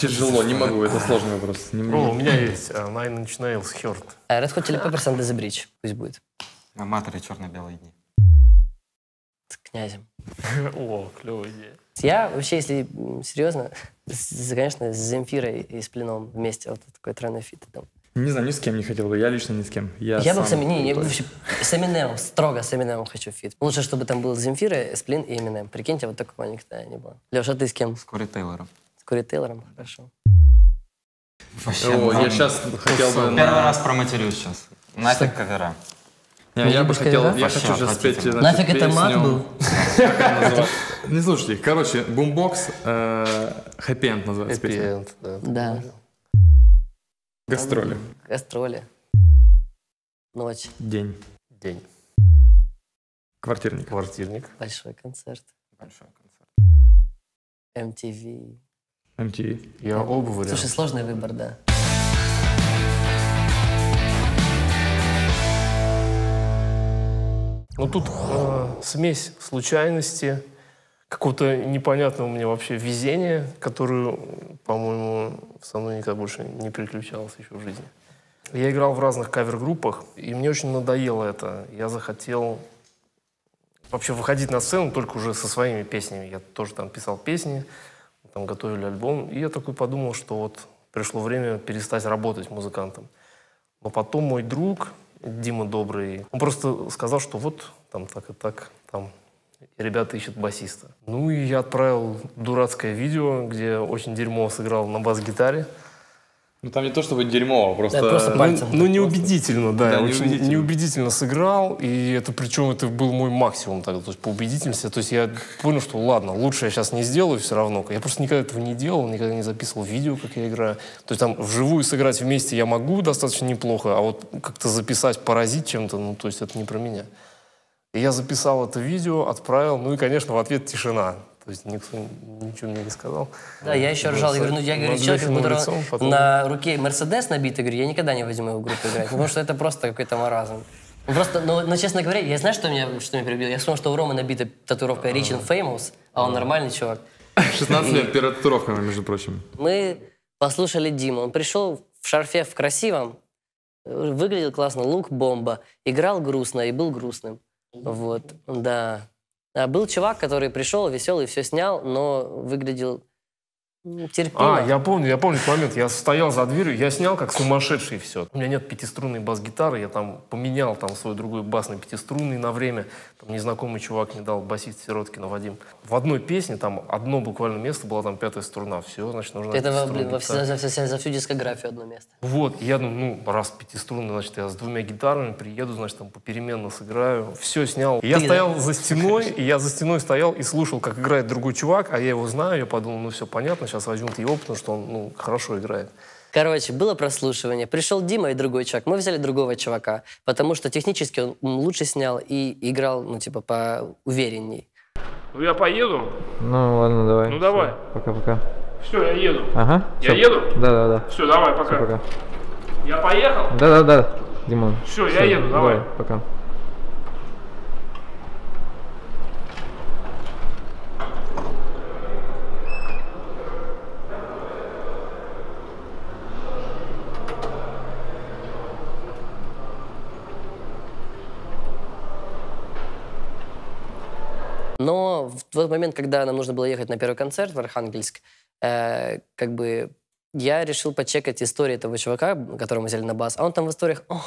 Тяжело, не могу, это сложный вопрос. Не Ну, у могу. меня есть а, Nine Inch Nails Hurt. Э, Red Hot Chili Peppers Under the Bridge. Пусть будет. Amatory черно-белые дни. С князем. О, клевая идея. Я вообще, если серьезно, с- конечно, с Земфирой и Сплином вместе вот такой тройной фит. Там. Не знаю, ни с кем не хотел бы. Я лично ни с кем. Я, Я, бы с, не, крутой. вообще с Эминемом, строго с Эминемом хочу фит. Лучше, чтобы там был Земфира, Сплин и Эминем. Прикиньте, вот такого никогда не было. Леша, ты с кем? С Кори Тейлором. С Кори Тейлором? Хорошо. Вообще, О, я сейчас хотел бы... Первый на- раз проматерюсь сейчас. Нафиг кавера. Не, я бы хотел, кавера? я Вообще хочу сейчас спеть значит, Нафиг это мат песню- был? Не слушайте. Короче, бумбокс, хэппи энд называется Happy песня. End, да. Гастроли. Гастроли. Ночь. День. День. Квартирник. Квартирник. Большой концерт. Большой концерт. MTV. MTV. Я оба варианта. Слушай, сложный выбор, да. Ну тут э, смесь случайности, какого-то непонятного мне вообще везения, которую, по-моему, со мной никогда больше не приключалось еще в жизни. Я играл в разных кавер-группах, и мне очень надоело это. Я захотел вообще выходить на сцену только уже со своими песнями. Я тоже там писал песни, там готовили альбом. И я такой подумал, что вот пришло время перестать работать музыкантом. Но потом мой друг, Дима Добрый, он просто сказал, что вот там так и так, там ребята ищут басиста. Ну и я отправил дурацкое видео, где очень дерьмо сыграл на бас-гитаре. Ну там не то чтобы дерьмово, просто... Да, просто Ну, пальцем. ну, неубедительно, да. Да, я очень неубедительно. неубедительно сыграл, и это причем это был мой максимум тогда, то есть по убедительности. То есть я понял, что ладно, лучше я сейчас не сделаю все равно. Я просто никогда этого не делал, никогда не записывал видео, как я играю. То есть там вживую сыграть вместе я могу достаточно неплохо, а вот как-то записать, поразить чем-то, ну то есть это не про меня. И я записал это видео, отправил, ну и, конечно, в ответ тишина. То есть никто ничего мне не сказал. Да, я еще ржал. Я говорю, ну я говорю, человек, у которого лицом потом- на руке Мерседес набитый, говорю, я никогда не возьму его в группу играть, потому что это просто какой-то маразм. Ну, Просто, ну, ну, честно говоря, я знаю, что меня, что меня перебил. Я вспомнил, что у Ромы набита татуировка Rich and Famous, а он нормальный чувак. 16 лет перед татуировками, между прочим. Мы послушали Диму. Он пришел в шарфе в красивом, выглядел классно, лук бомба, играл грустно и был грустным. Вот, да. А был чувак, который пришел, веселый, все снял, но выглядел Терпимо. А, я помню, я помню этот момент. Я стоял за дверью, я снял как сумасшедший все. У меня нет пятиструнной бас-гитары, я там поменял там свой другой бас на пятиструнный на время. Там незнакомый чувак мне дал басист Сироткина Вадим. В одной песне там одно буквально место была там пятая струна. Все, значит, нужно Это, блин, во все- за, за- за всю дискографию одно место. Вот, я думаю, ну, раз пятиструнный, значит, я с двумя гитарами приеду, значит, там попеременно сыграю. Все снял. И я Ты, стоял да? за стеной, и я за стеной стоял и слушал, как играет другой чувак, а я его знаю, я подумал, ну, все понятно, сейчас возьмут его, потому что он, ну, хорошо играет. Короче, было прослушивание. Пришел Дима и другой чувак. Мы взяли другого чувака, потому что технически он лучше снял и играл, ну, типа, по уверенней. Ну я поеду. Ну ладно, давай. Ну, давай. Пока-пока. Все, я еду. Ага. Я всё. еду? Да-да-да. Все, давай, пока. Всё, пока. Я поехал. Да-да-да, Димон. Всё, я Всё, еду, давай. Пока. Но в тот момент, когда нам нужно было ехать на первый концерт в Архангельск, э, как бы я решил почекать историю этого чувака, которого мы взяли на бас. А он там в историях, «О,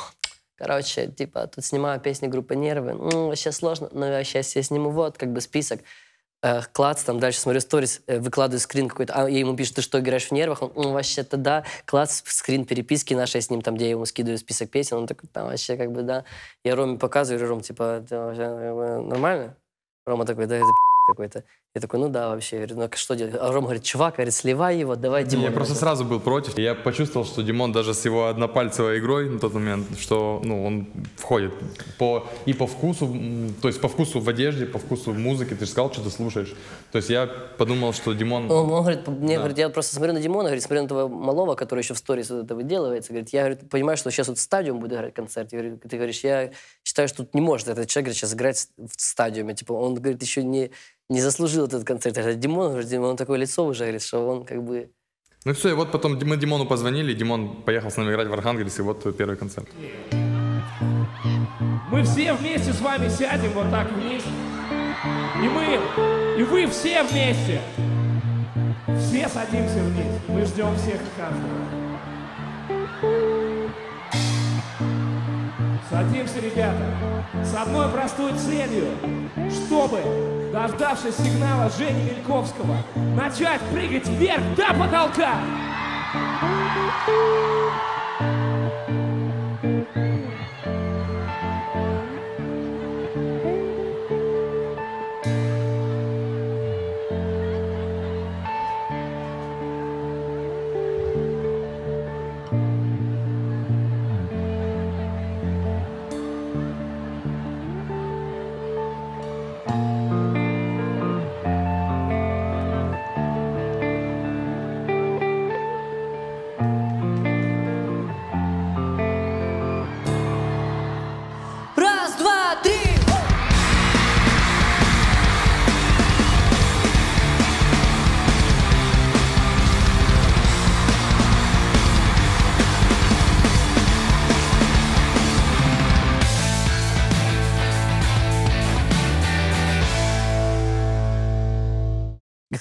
короче, типа, тут снимаю песни группы «Нервы», ну, вообще сложно, но я сейчас я сниму вот, как бы список. Э, клац, там дальше смотрю сторис, э, выкладываю скрин какой-то, а я ему пишу, ты что, играешь в нервах? Он, «Ну, вообще-то да. Клац, скрин переписки нашей с ним, там, где я ему скидываю список песен, он такой, там вообще как бы да. Я Роме показываю, говорю, Ром, типа, «Это вообще, нормально? Рома такой, да, это какой-то. Я такой, ну да, вообще. Я говорю, ну а что делать? А Рома говорит, чувак, говорит, сливай его, давай Димон. Я просто сразу был против. Я почувствовал, что Димон даже с его однопальцевой игрой на тот момент, что ну, он входит по, и по вкусу, то есть по вкусу в одежде, по вкусу музыке. Ты же сказал, что ты слушаешь. То есть я подумал, что Димон... Он, он говорит, мне Да. говорит, я просто смотрю на Димона, говорит, смотрю на этого малого, который еще в сторис вот это выделывается. Говорит, я говорит, понимаю, что сейчас вот в стадиум буду играть концерт. Я говорю, ты говоришь, я считаю, что тут не может этот человек говорит, сейчас играть в стадиуме. Типа, он, говорит, еще не, не заслужил этот концерт. Я говорю, Димон, Димон, он такое лицо говорит, что он как бы... Ну все, и вот потом мы Димону позвонили, Димон поехал с нами играть в Архангельск, и вот первый концерт. Мы все вместе с вами сядем вот так вниз. И мы, и вы все вместе. Все садимся вниз. Мы ждем всех и каждого. Садимся, ребята, с одной простой целью, чтобы, дождавшись сигнала Жени Мельковского, начать прыгать вверх до потолка.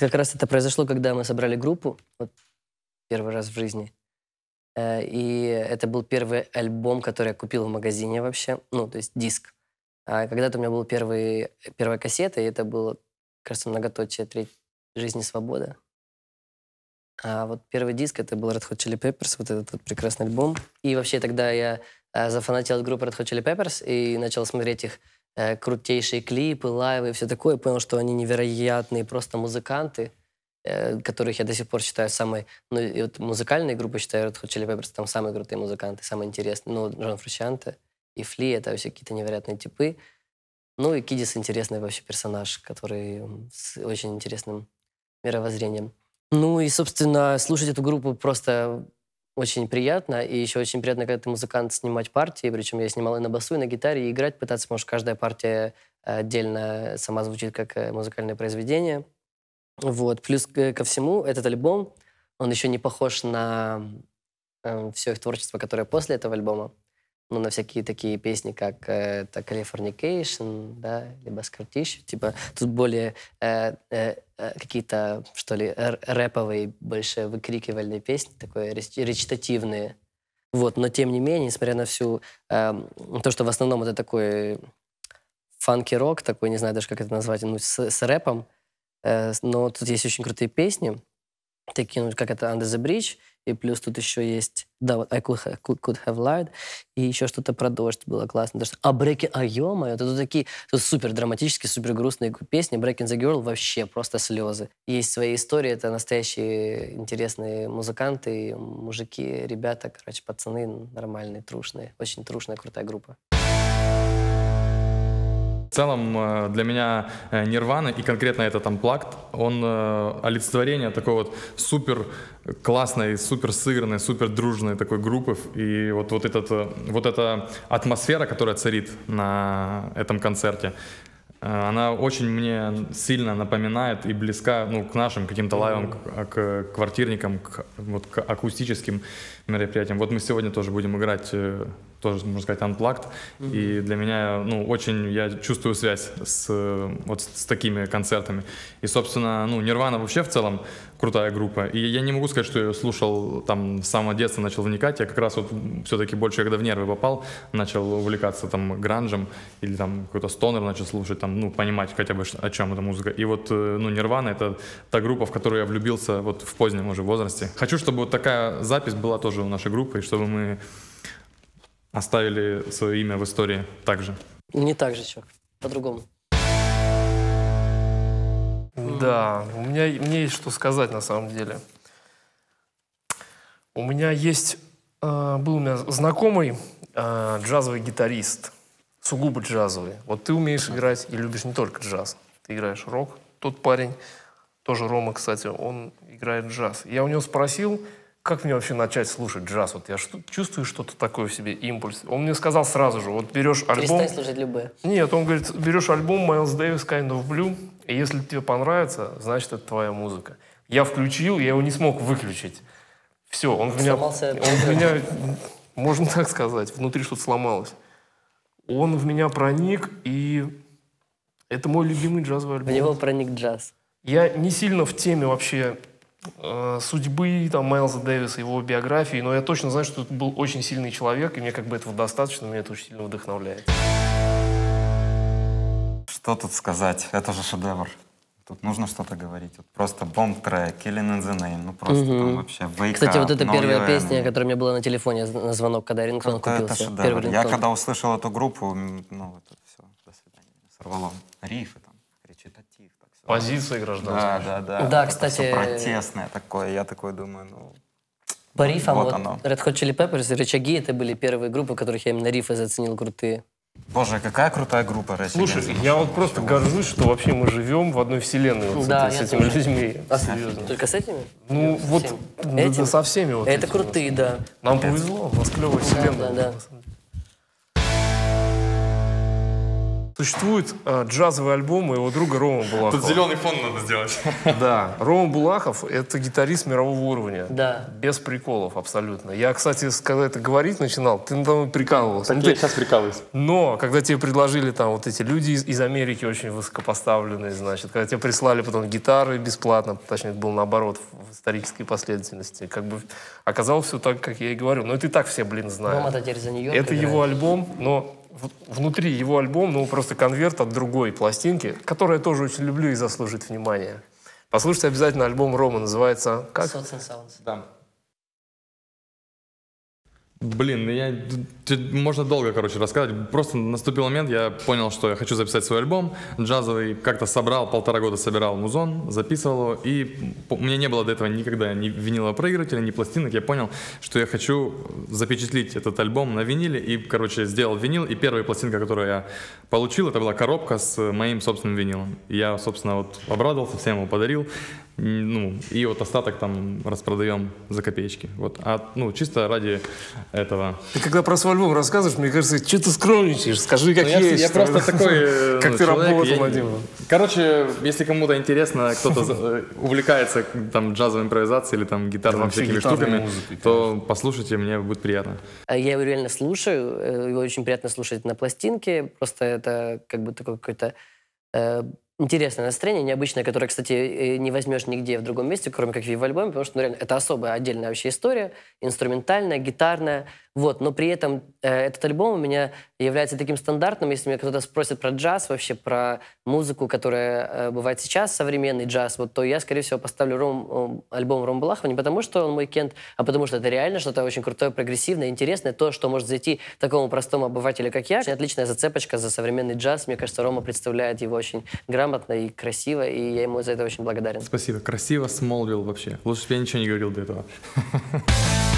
Как раз это произошло, когда мы собрали группу, вот первый раз в жизни. Э, И это был первый альбом, который я купил в магазине вообще, ну, то есть диск. А когда-то у меня был первый, первая кассета, и это было, кажется, многоточие «Треть жизни свобода». А вот первый диск, это был Red Hot Chili Peppers, вот этот вот прекрасный альбом. И вообще тогда я э, зафанател от группы Red Hot Chili Peppers и начал смотреть их э, крутейшие клипы, лайвы и все такое. Понял, что они невероятные просто музыканты, э, которых я до сих пор считаю самой... Ну, и вот музыкальные группы считаю Red Hot Chili Peppers, там самые крутые музыканты, самые интересные. Ну, Джон Фрусciante и Фли, это вообще какие-то невероятные типы. Ну, и Кидис интересный вообще персонаж, который с очень интересным мировоззрением. Ну и, собственно, слушать эту группу просто очень приятно. И еще очень приятно, когда ты музыкант, снимать партии. Причем я снимал и на басу, и на гитаре, и играть пытаться, потому что каждая партия э, отдельно сама звучит как э, музыкальное произведение. Вот. Плюс ко всему, этот альбом, он еще не похож на все их творчество, которое после этого альбома. Ну, на всякие такие песни, как э, это Californication, да, либо Scar Типа тут более э, э, э, какие-то, что ли, рэповые, больше выкрикивальные песни, такое реч- речитативные. Вот, но тем не менее, несмотря на всю э, то, что в основном это такой фанки-рок, такой, не знаю даже, как это назвать, ну, с, с рэпом, э, но тут есть очень крутые песни, такие, ну, как это Under the Bridge, и плюс тут еще есть, да, вот I could have, could, could have lied, и еще что-то про дождь было классно. Даже, а Breaking, а ё это тут такие тут супер драматические, супер грустные песни. Breaking the Girl вообще просто слезы. Есть свои истории, это настоящие интересные музыканты, мужики, ребята, короче, пацаны нормальные, трушные. Очень трушная, крутая группа. В целом э, для меня Нирвана и конкретно этот Unplugged, он э, олицетворение такой вот супер классной, супер сыгранной, супер дружной такой группы. И вот, вот, этот, э, вот эта атмосфера, которая царит на этом концерте, она очень мне сильно напоминает и близка ну, к нашим каким-то лайвам, к, к квартирникам, к, вот, к акустическим мероприятиям. Вот мы сегодня тоже будем играть тоже, можно сказать, unplugged. Mm-hmm. И для меня, ну, очень я чувствую связь с, вот, с такими концертами. И, собственно, ну, Нирвана вообще в целом крутая группа. И я не могу сказать, что я слушал там с самого детства, начал вникать. Я как раз вот все-таки больше, когда в нервы попал, начал увлекаться там гранжем или там какой-то стонер начал слушать, там, ну, понимать хотя бы, о чем эта музыка. И вот, э, ну, Нирвана — это та группа, в которую я влюбился вот в позднем уже возрасте. Хочу, чтобы вот такая запись была тоже у нашей группы, и чтобы мы оставили свое имя в истории также? Не так же, чувак. По-другому. Да, у меня, мне есть что сказать на самом деле. У меня есть, э, был у меня знакомый э, джазовый гитарист, сугубо джазовый. Вот ты умеешь играть и любишь не только джаз, ты играешь рок. Тот парень, тоже Рома, кстати, он играет джаз. Я у него спросил, как мне вообще начать слушать джаз? Вот я что, чувствую что-то такое в себе, импульс. Он мне сказал сразу же, вот берешь альбом... Перестань слушать любые. Нет, он говорит, берешь альбом Майлз Дэвис Kind of Blue, и если тебе понравится, значит, это твоя музыка. Я включил, я его не смог выключить. Все, он в меня... Сломался. Он в меня, можно так сказать, внутри что-то сломалось. Он в меня проник, и это мой любимый джазовый альбом. В него проник джаз. Я не сильно в теме вообще Э, судьбы там, Майлза Дэвиса, его биографии, но я точно знаю, что это был очень сильный человек, и мне как бы этого достаточно, меня это очень сильно вдохновляет. Что тут сказать? Это же шедевр. Тут нужно что-то говорить. Вот просто бомб-трек, Killing in the Name, ну просто угу. там вообще wake Кстати, up, вот эта no первая UN. песня, которая у меня была на телефоне на звонок, когда рингтон это, купился. Это шедевр. Я когда услышал эту группу, ну это все, до свидания. Сорвало рифы там, речитатив. Позиция гражданская. Да, да, да. Да, это кстати... протестное такое. Я такой думаю, ну... По рифам, вот, вот оно. Red Hot Chili Peppers и Рычаги, это были первые группы, которых я именно рифы заценил крутые. Боже, какая крутая группа Red Слушай, я вот просто горжусь, что вообще мы живем в одной вселенной вот да, с, с этими тоже. людьми. А Серьезно. Только с этими? Ну, Со вот всеми? да, Этим? со всеми вот Это этими. крутые, да. Нам повезло, у нас клевая вселенная. да, да. Существует э, джазовый альбом моего друга Рома Булахова. Тут зеленый фон надо сделать. Да, Рома Булахов — это гитарист мирового уровня. Да. Без приколов абсолютно. Я, кстати, когда это говорить начинал, ты надо мной прикалывался. Так Ну, я ты- сейчас прикалываюсь. Но, когда тебе предложили там вот эти люди из, из Америки очень высокопоставленные, значит, когда тебе прислали потом гитары бесплатно, точнее, это было наоборот в исторической последовательности, как бы оказалось все так, как я и говорю. Но это и так все, блин, знают. Рома теперь за Нью-Йорк Это играет. его альбом, но внутри его альбом, ну, просто конверт от другой пластинки, которую я тоже очень люблю и заслужит внимания. Послушайте обязательно альбом Рома, называется как? Sounds and Sounds. Да. Блин, ну я... Можно долго, короче, рассказать. Просто наступил момент, я понял, что я хочу записать свой альбом джазовый. Как-то собрал, полтора года собирал музон, записывал его. И у меня не было до этого никогда ни винилового проигрывателя, ни пластинок. Я понял, что я хочу запечатлить этот альбом на виниле. И, короче, сделал винил. И первая пластинка, которую я получил, это была коробка с моим собственным винилом. Я, собственно, вот обрадовался, всем его подарил. Ну, и вот остаток там распродаем за копеечки. Вот. А, ну, чисто ради этого. Ты когда про свой альбом рассказываешь, мне кажется, что ты скромничаешь, скажи, как Ну, я, есть. я что просто такой э, Как ты работал ним. Короче, если кому-то интересно, кто-то э, увлекается там джазовой импровизацией или там гитарными всякими штуками, то послушайте, мне будет приятно. А Я его реально слушаю, э, его очень приятно слушать на пластинке, просто это как бы такое какое-то э, интересное настроение, необычное, которое, кстати, э, не возьмешь нигде в другом месте, кроме как в альбоме, потому что ну, реально, это особая отдельная вообще история, инструментальная, гитарная, вот, но при этом э, этот альбом у меня является таким стандартным, если меня кто-то спросит про джаз, вообще про музыку, которая э, бывает сейчас, современный джаз, вот, то я, скорее всего, поставлю Ром, альбом Ром Балахова не потому, что он мой кент, а потому что это реально что-то очень крутое, прогрессивное, интересное, то, что может зайти такому простому обывателю, как я. Очень отличная зацепочка за современный джаз. Мне кажется, Рома представляет его очень грамотно и красиво, и я ему за это очень благодарен. Спасибо. Красиво Смолвилл вообще. Лучше бы я ничего не говорил до этого.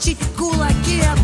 пришел мочить кулаки И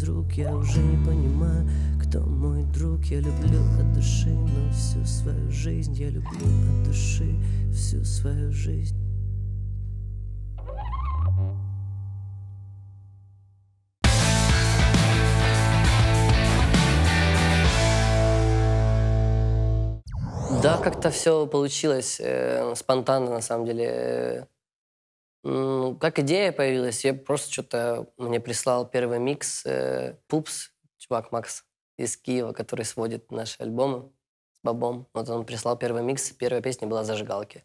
из рук Я уже не понимаю, кто мой друг Я люблю от души, но всю свою жизнь Я люблю от души всю свою жизнь Да, как-то все получилось э, спонтанно, на самом деле. Э, ну, как идея появилась, я просто что-то мне прислал первый микс э, Пупс, чувак Макс из Киева, который сводит наши альбомы с Бобом. Вот он прислал первый микс, первая песня была «Зажигалки».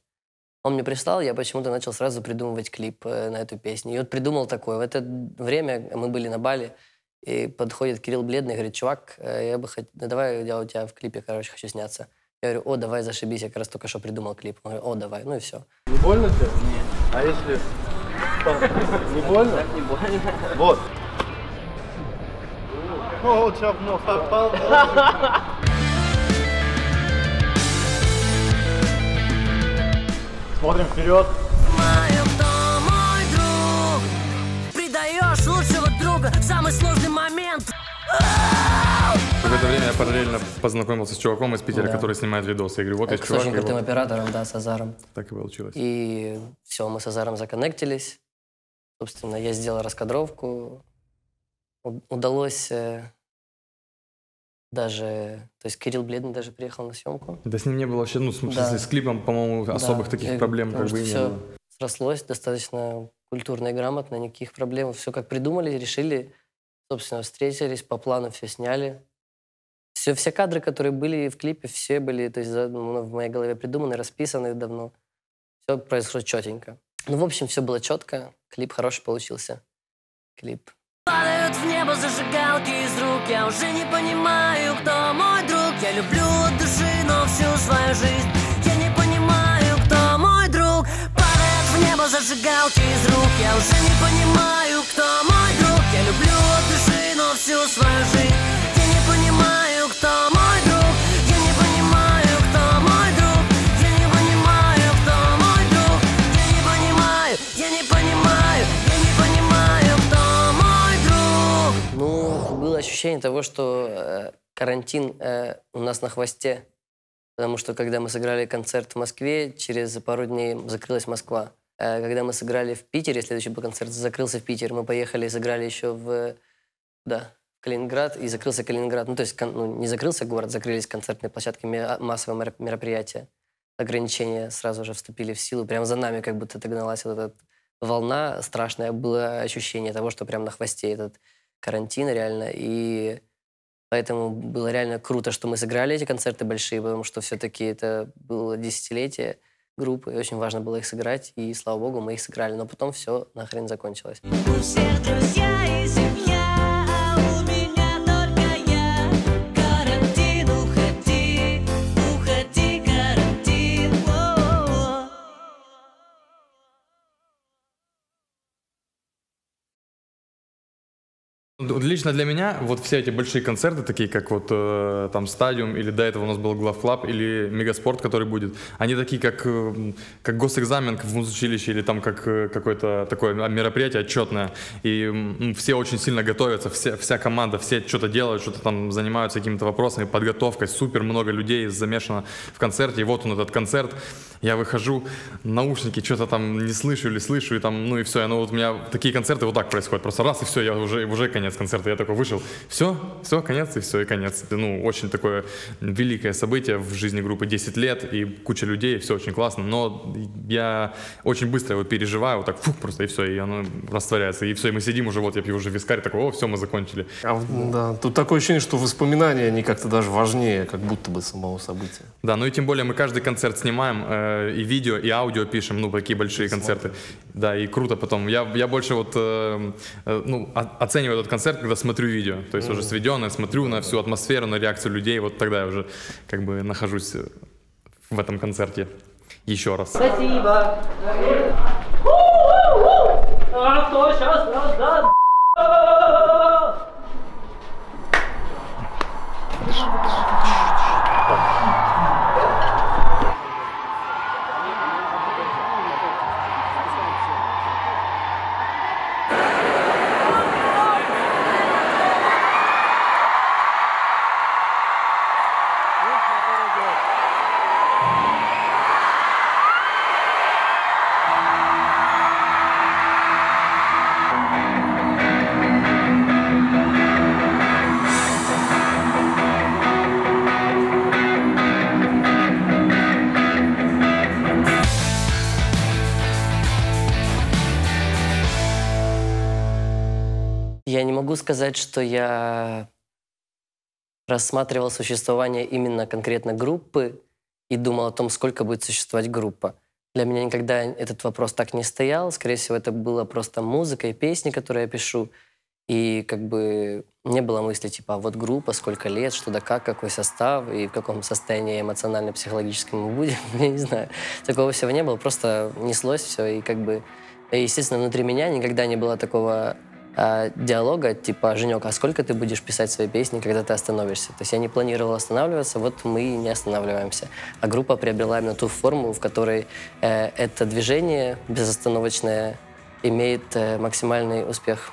Он мне прислал, я почему-то начал сразу придумывать клип э, на эту песню. И вот придумал такой. В это время мы были на Бали, и подходит Кирилл Бледный говорит, чувак, э, я бы хотел, давай я у тебя в клипе, короче, хочу сняться. Я говорю, о, давай зашибись, я как раз только что придумал клип. Он говорит, о, давай, ну и все. Не больно тебе? Нет. А если... Не больно? Так не больно. Вот. О, у тебя в нос попал. Смотрим вперед. Мой друг Предаешь лучшего друга в самый сложный момент В это время я параллельно познакомился с чуваком из Питера, Да. который снимает видосы. Я говорю, вот Э, есть С чувак. очень и крутым вот оператором, да, с Азаром. Так и получилось. И все, мы с Азаром законнектились. Собственно, я сделал раскадровку. Удалось э, даже... То есть Кирилл Бледный даже приехал на съемку. Да с ним не было вообще, ну, в смысле, Да. с клипом, по-моему, особых Да, таких я- проблем как бы и не было. срослось достаточно культурно и грамотно, никаких проблем. Все как придумали, решили. Собственно, встретились, по плану все сняли. Все, все кадры, которые были в клипе, все были то есть, ну, в моей голове придуманы, расписаны давно. Все произошло четенько. Ну, в общем, все было четко. Клип хороший получился. Клип. Падают в небо зажигалки из рук Я уже не понимаю, кто мой друг Я люблю от души, но всю свою жизнь Я не понимаю, кто мой друг Падают в небо зажигалки из рук Я уже не понимаю, кто мой всю свою жизнь Я не понимаю, кто мой друг Я не понимаю, кто мой друг Я не понимаю, кто мой друг Я не понимаю, я не понимаю Я не понимаю, кто мой друг Ну, было ощущение того, что э, карантин э, у нас на хвосте. Потому что когда мы сыграли концерт в Москве, через пару дней закрылась Москва. Э, когда мы сыграли в Питере, следующий был концерт, закрылся в Питер. Мы поехали и сыграли еще в, да, Калининград, и закрылся Калининград. Ну, то есть ну, не закрылся город, закрылись концертные площадки, массовые меро- мероприятия. Ограничения сразу же вступили в силу. Прямо за нами как будто догналась вот эта волна страшная. Было ощущение того, что прям на хвосте этот карантин реально. И поэтому было реально круто, что мы сыграли эти концерты большие, потому что все-таки это было десятилетие группы, и очень важно было их сыграть, и слава богу, мы их сыграли, но потом все нахрен закончилось. У всех друзья и Лично для меня вот все эти большие концерты, такие как вот э, там Стадиум, или до этого у нас был Главклаб, или Мегаспорт, который будет, они такие как, э, как госэкзамен в музучилище, или там как э, какое-то такое мероприятие отчетное. И м, все очень сильно готовятся, все, вся команда, все что-то делают, что-то там занимаются какими-то вопросами, подготовкой, супер много людей замешано в концерте. И вот он этот концерт, я выхожу, наушники, что-то там не слышу или слышу, и там, ну и все. Ну вот у меня такие концерты вот так происходят. Просто раз, и все, я уже, уже конец концерта. Я такой вышел, все, все, конец, и все, и конец. Это, ну, очень такое великое событие в жизни группы 10 лет, и куча людей, все очень классно. Но я очень быстро его переживаю, вот так, фух, просто, и все, и оно растворяется. И все, и мы сидим уже, вот я пью уже вискарь, такой, о, все, мы закончили. А да, тут такое ощущение, что воспоминания, они как-то даже важнее, как будто бы самого события. Да, ну и тем более мы каждый концерт снимаем, э, и видео, и аудио пишем, ну, такие большие концерты. Да, и круто потом. Я, я больше вот, э, э, ну, оцениваю этот концерт, когда смотрю видео. То есть уже сведенное, смотрю на всю атмосферу, на реакцию людей, вот тогда я уже как бы нахожусь э, в этом концерте еще раз. Спасибо. А кто сейчас? Я сказать, что я рассматривал существование именно конкретно группы и думал о том, сколько будет существовать группа. Для меня никогда этот вопрос так не стоял. Скорее всего, это была просто музыка и песни, которые я пишу. И как бы не было мысли, типа, а вот группа, сколько лет, что да как, какой состав, и в каком состоянии эмоционально-психологическом мы будем. Я не знаю. Такого всего не было, просто неслось все. И как бы, естественно, внутри меня никогда не было такого а, диалога, типа, Женек, а сколько ты будешь писать свои песни, когда ты остановишься? То есть я не планировал останавливаться, вот мы и не останавливаемся. А группа приобрела именно ту форму, в которой э, это движение безостановочное имеет э, максимальный успех.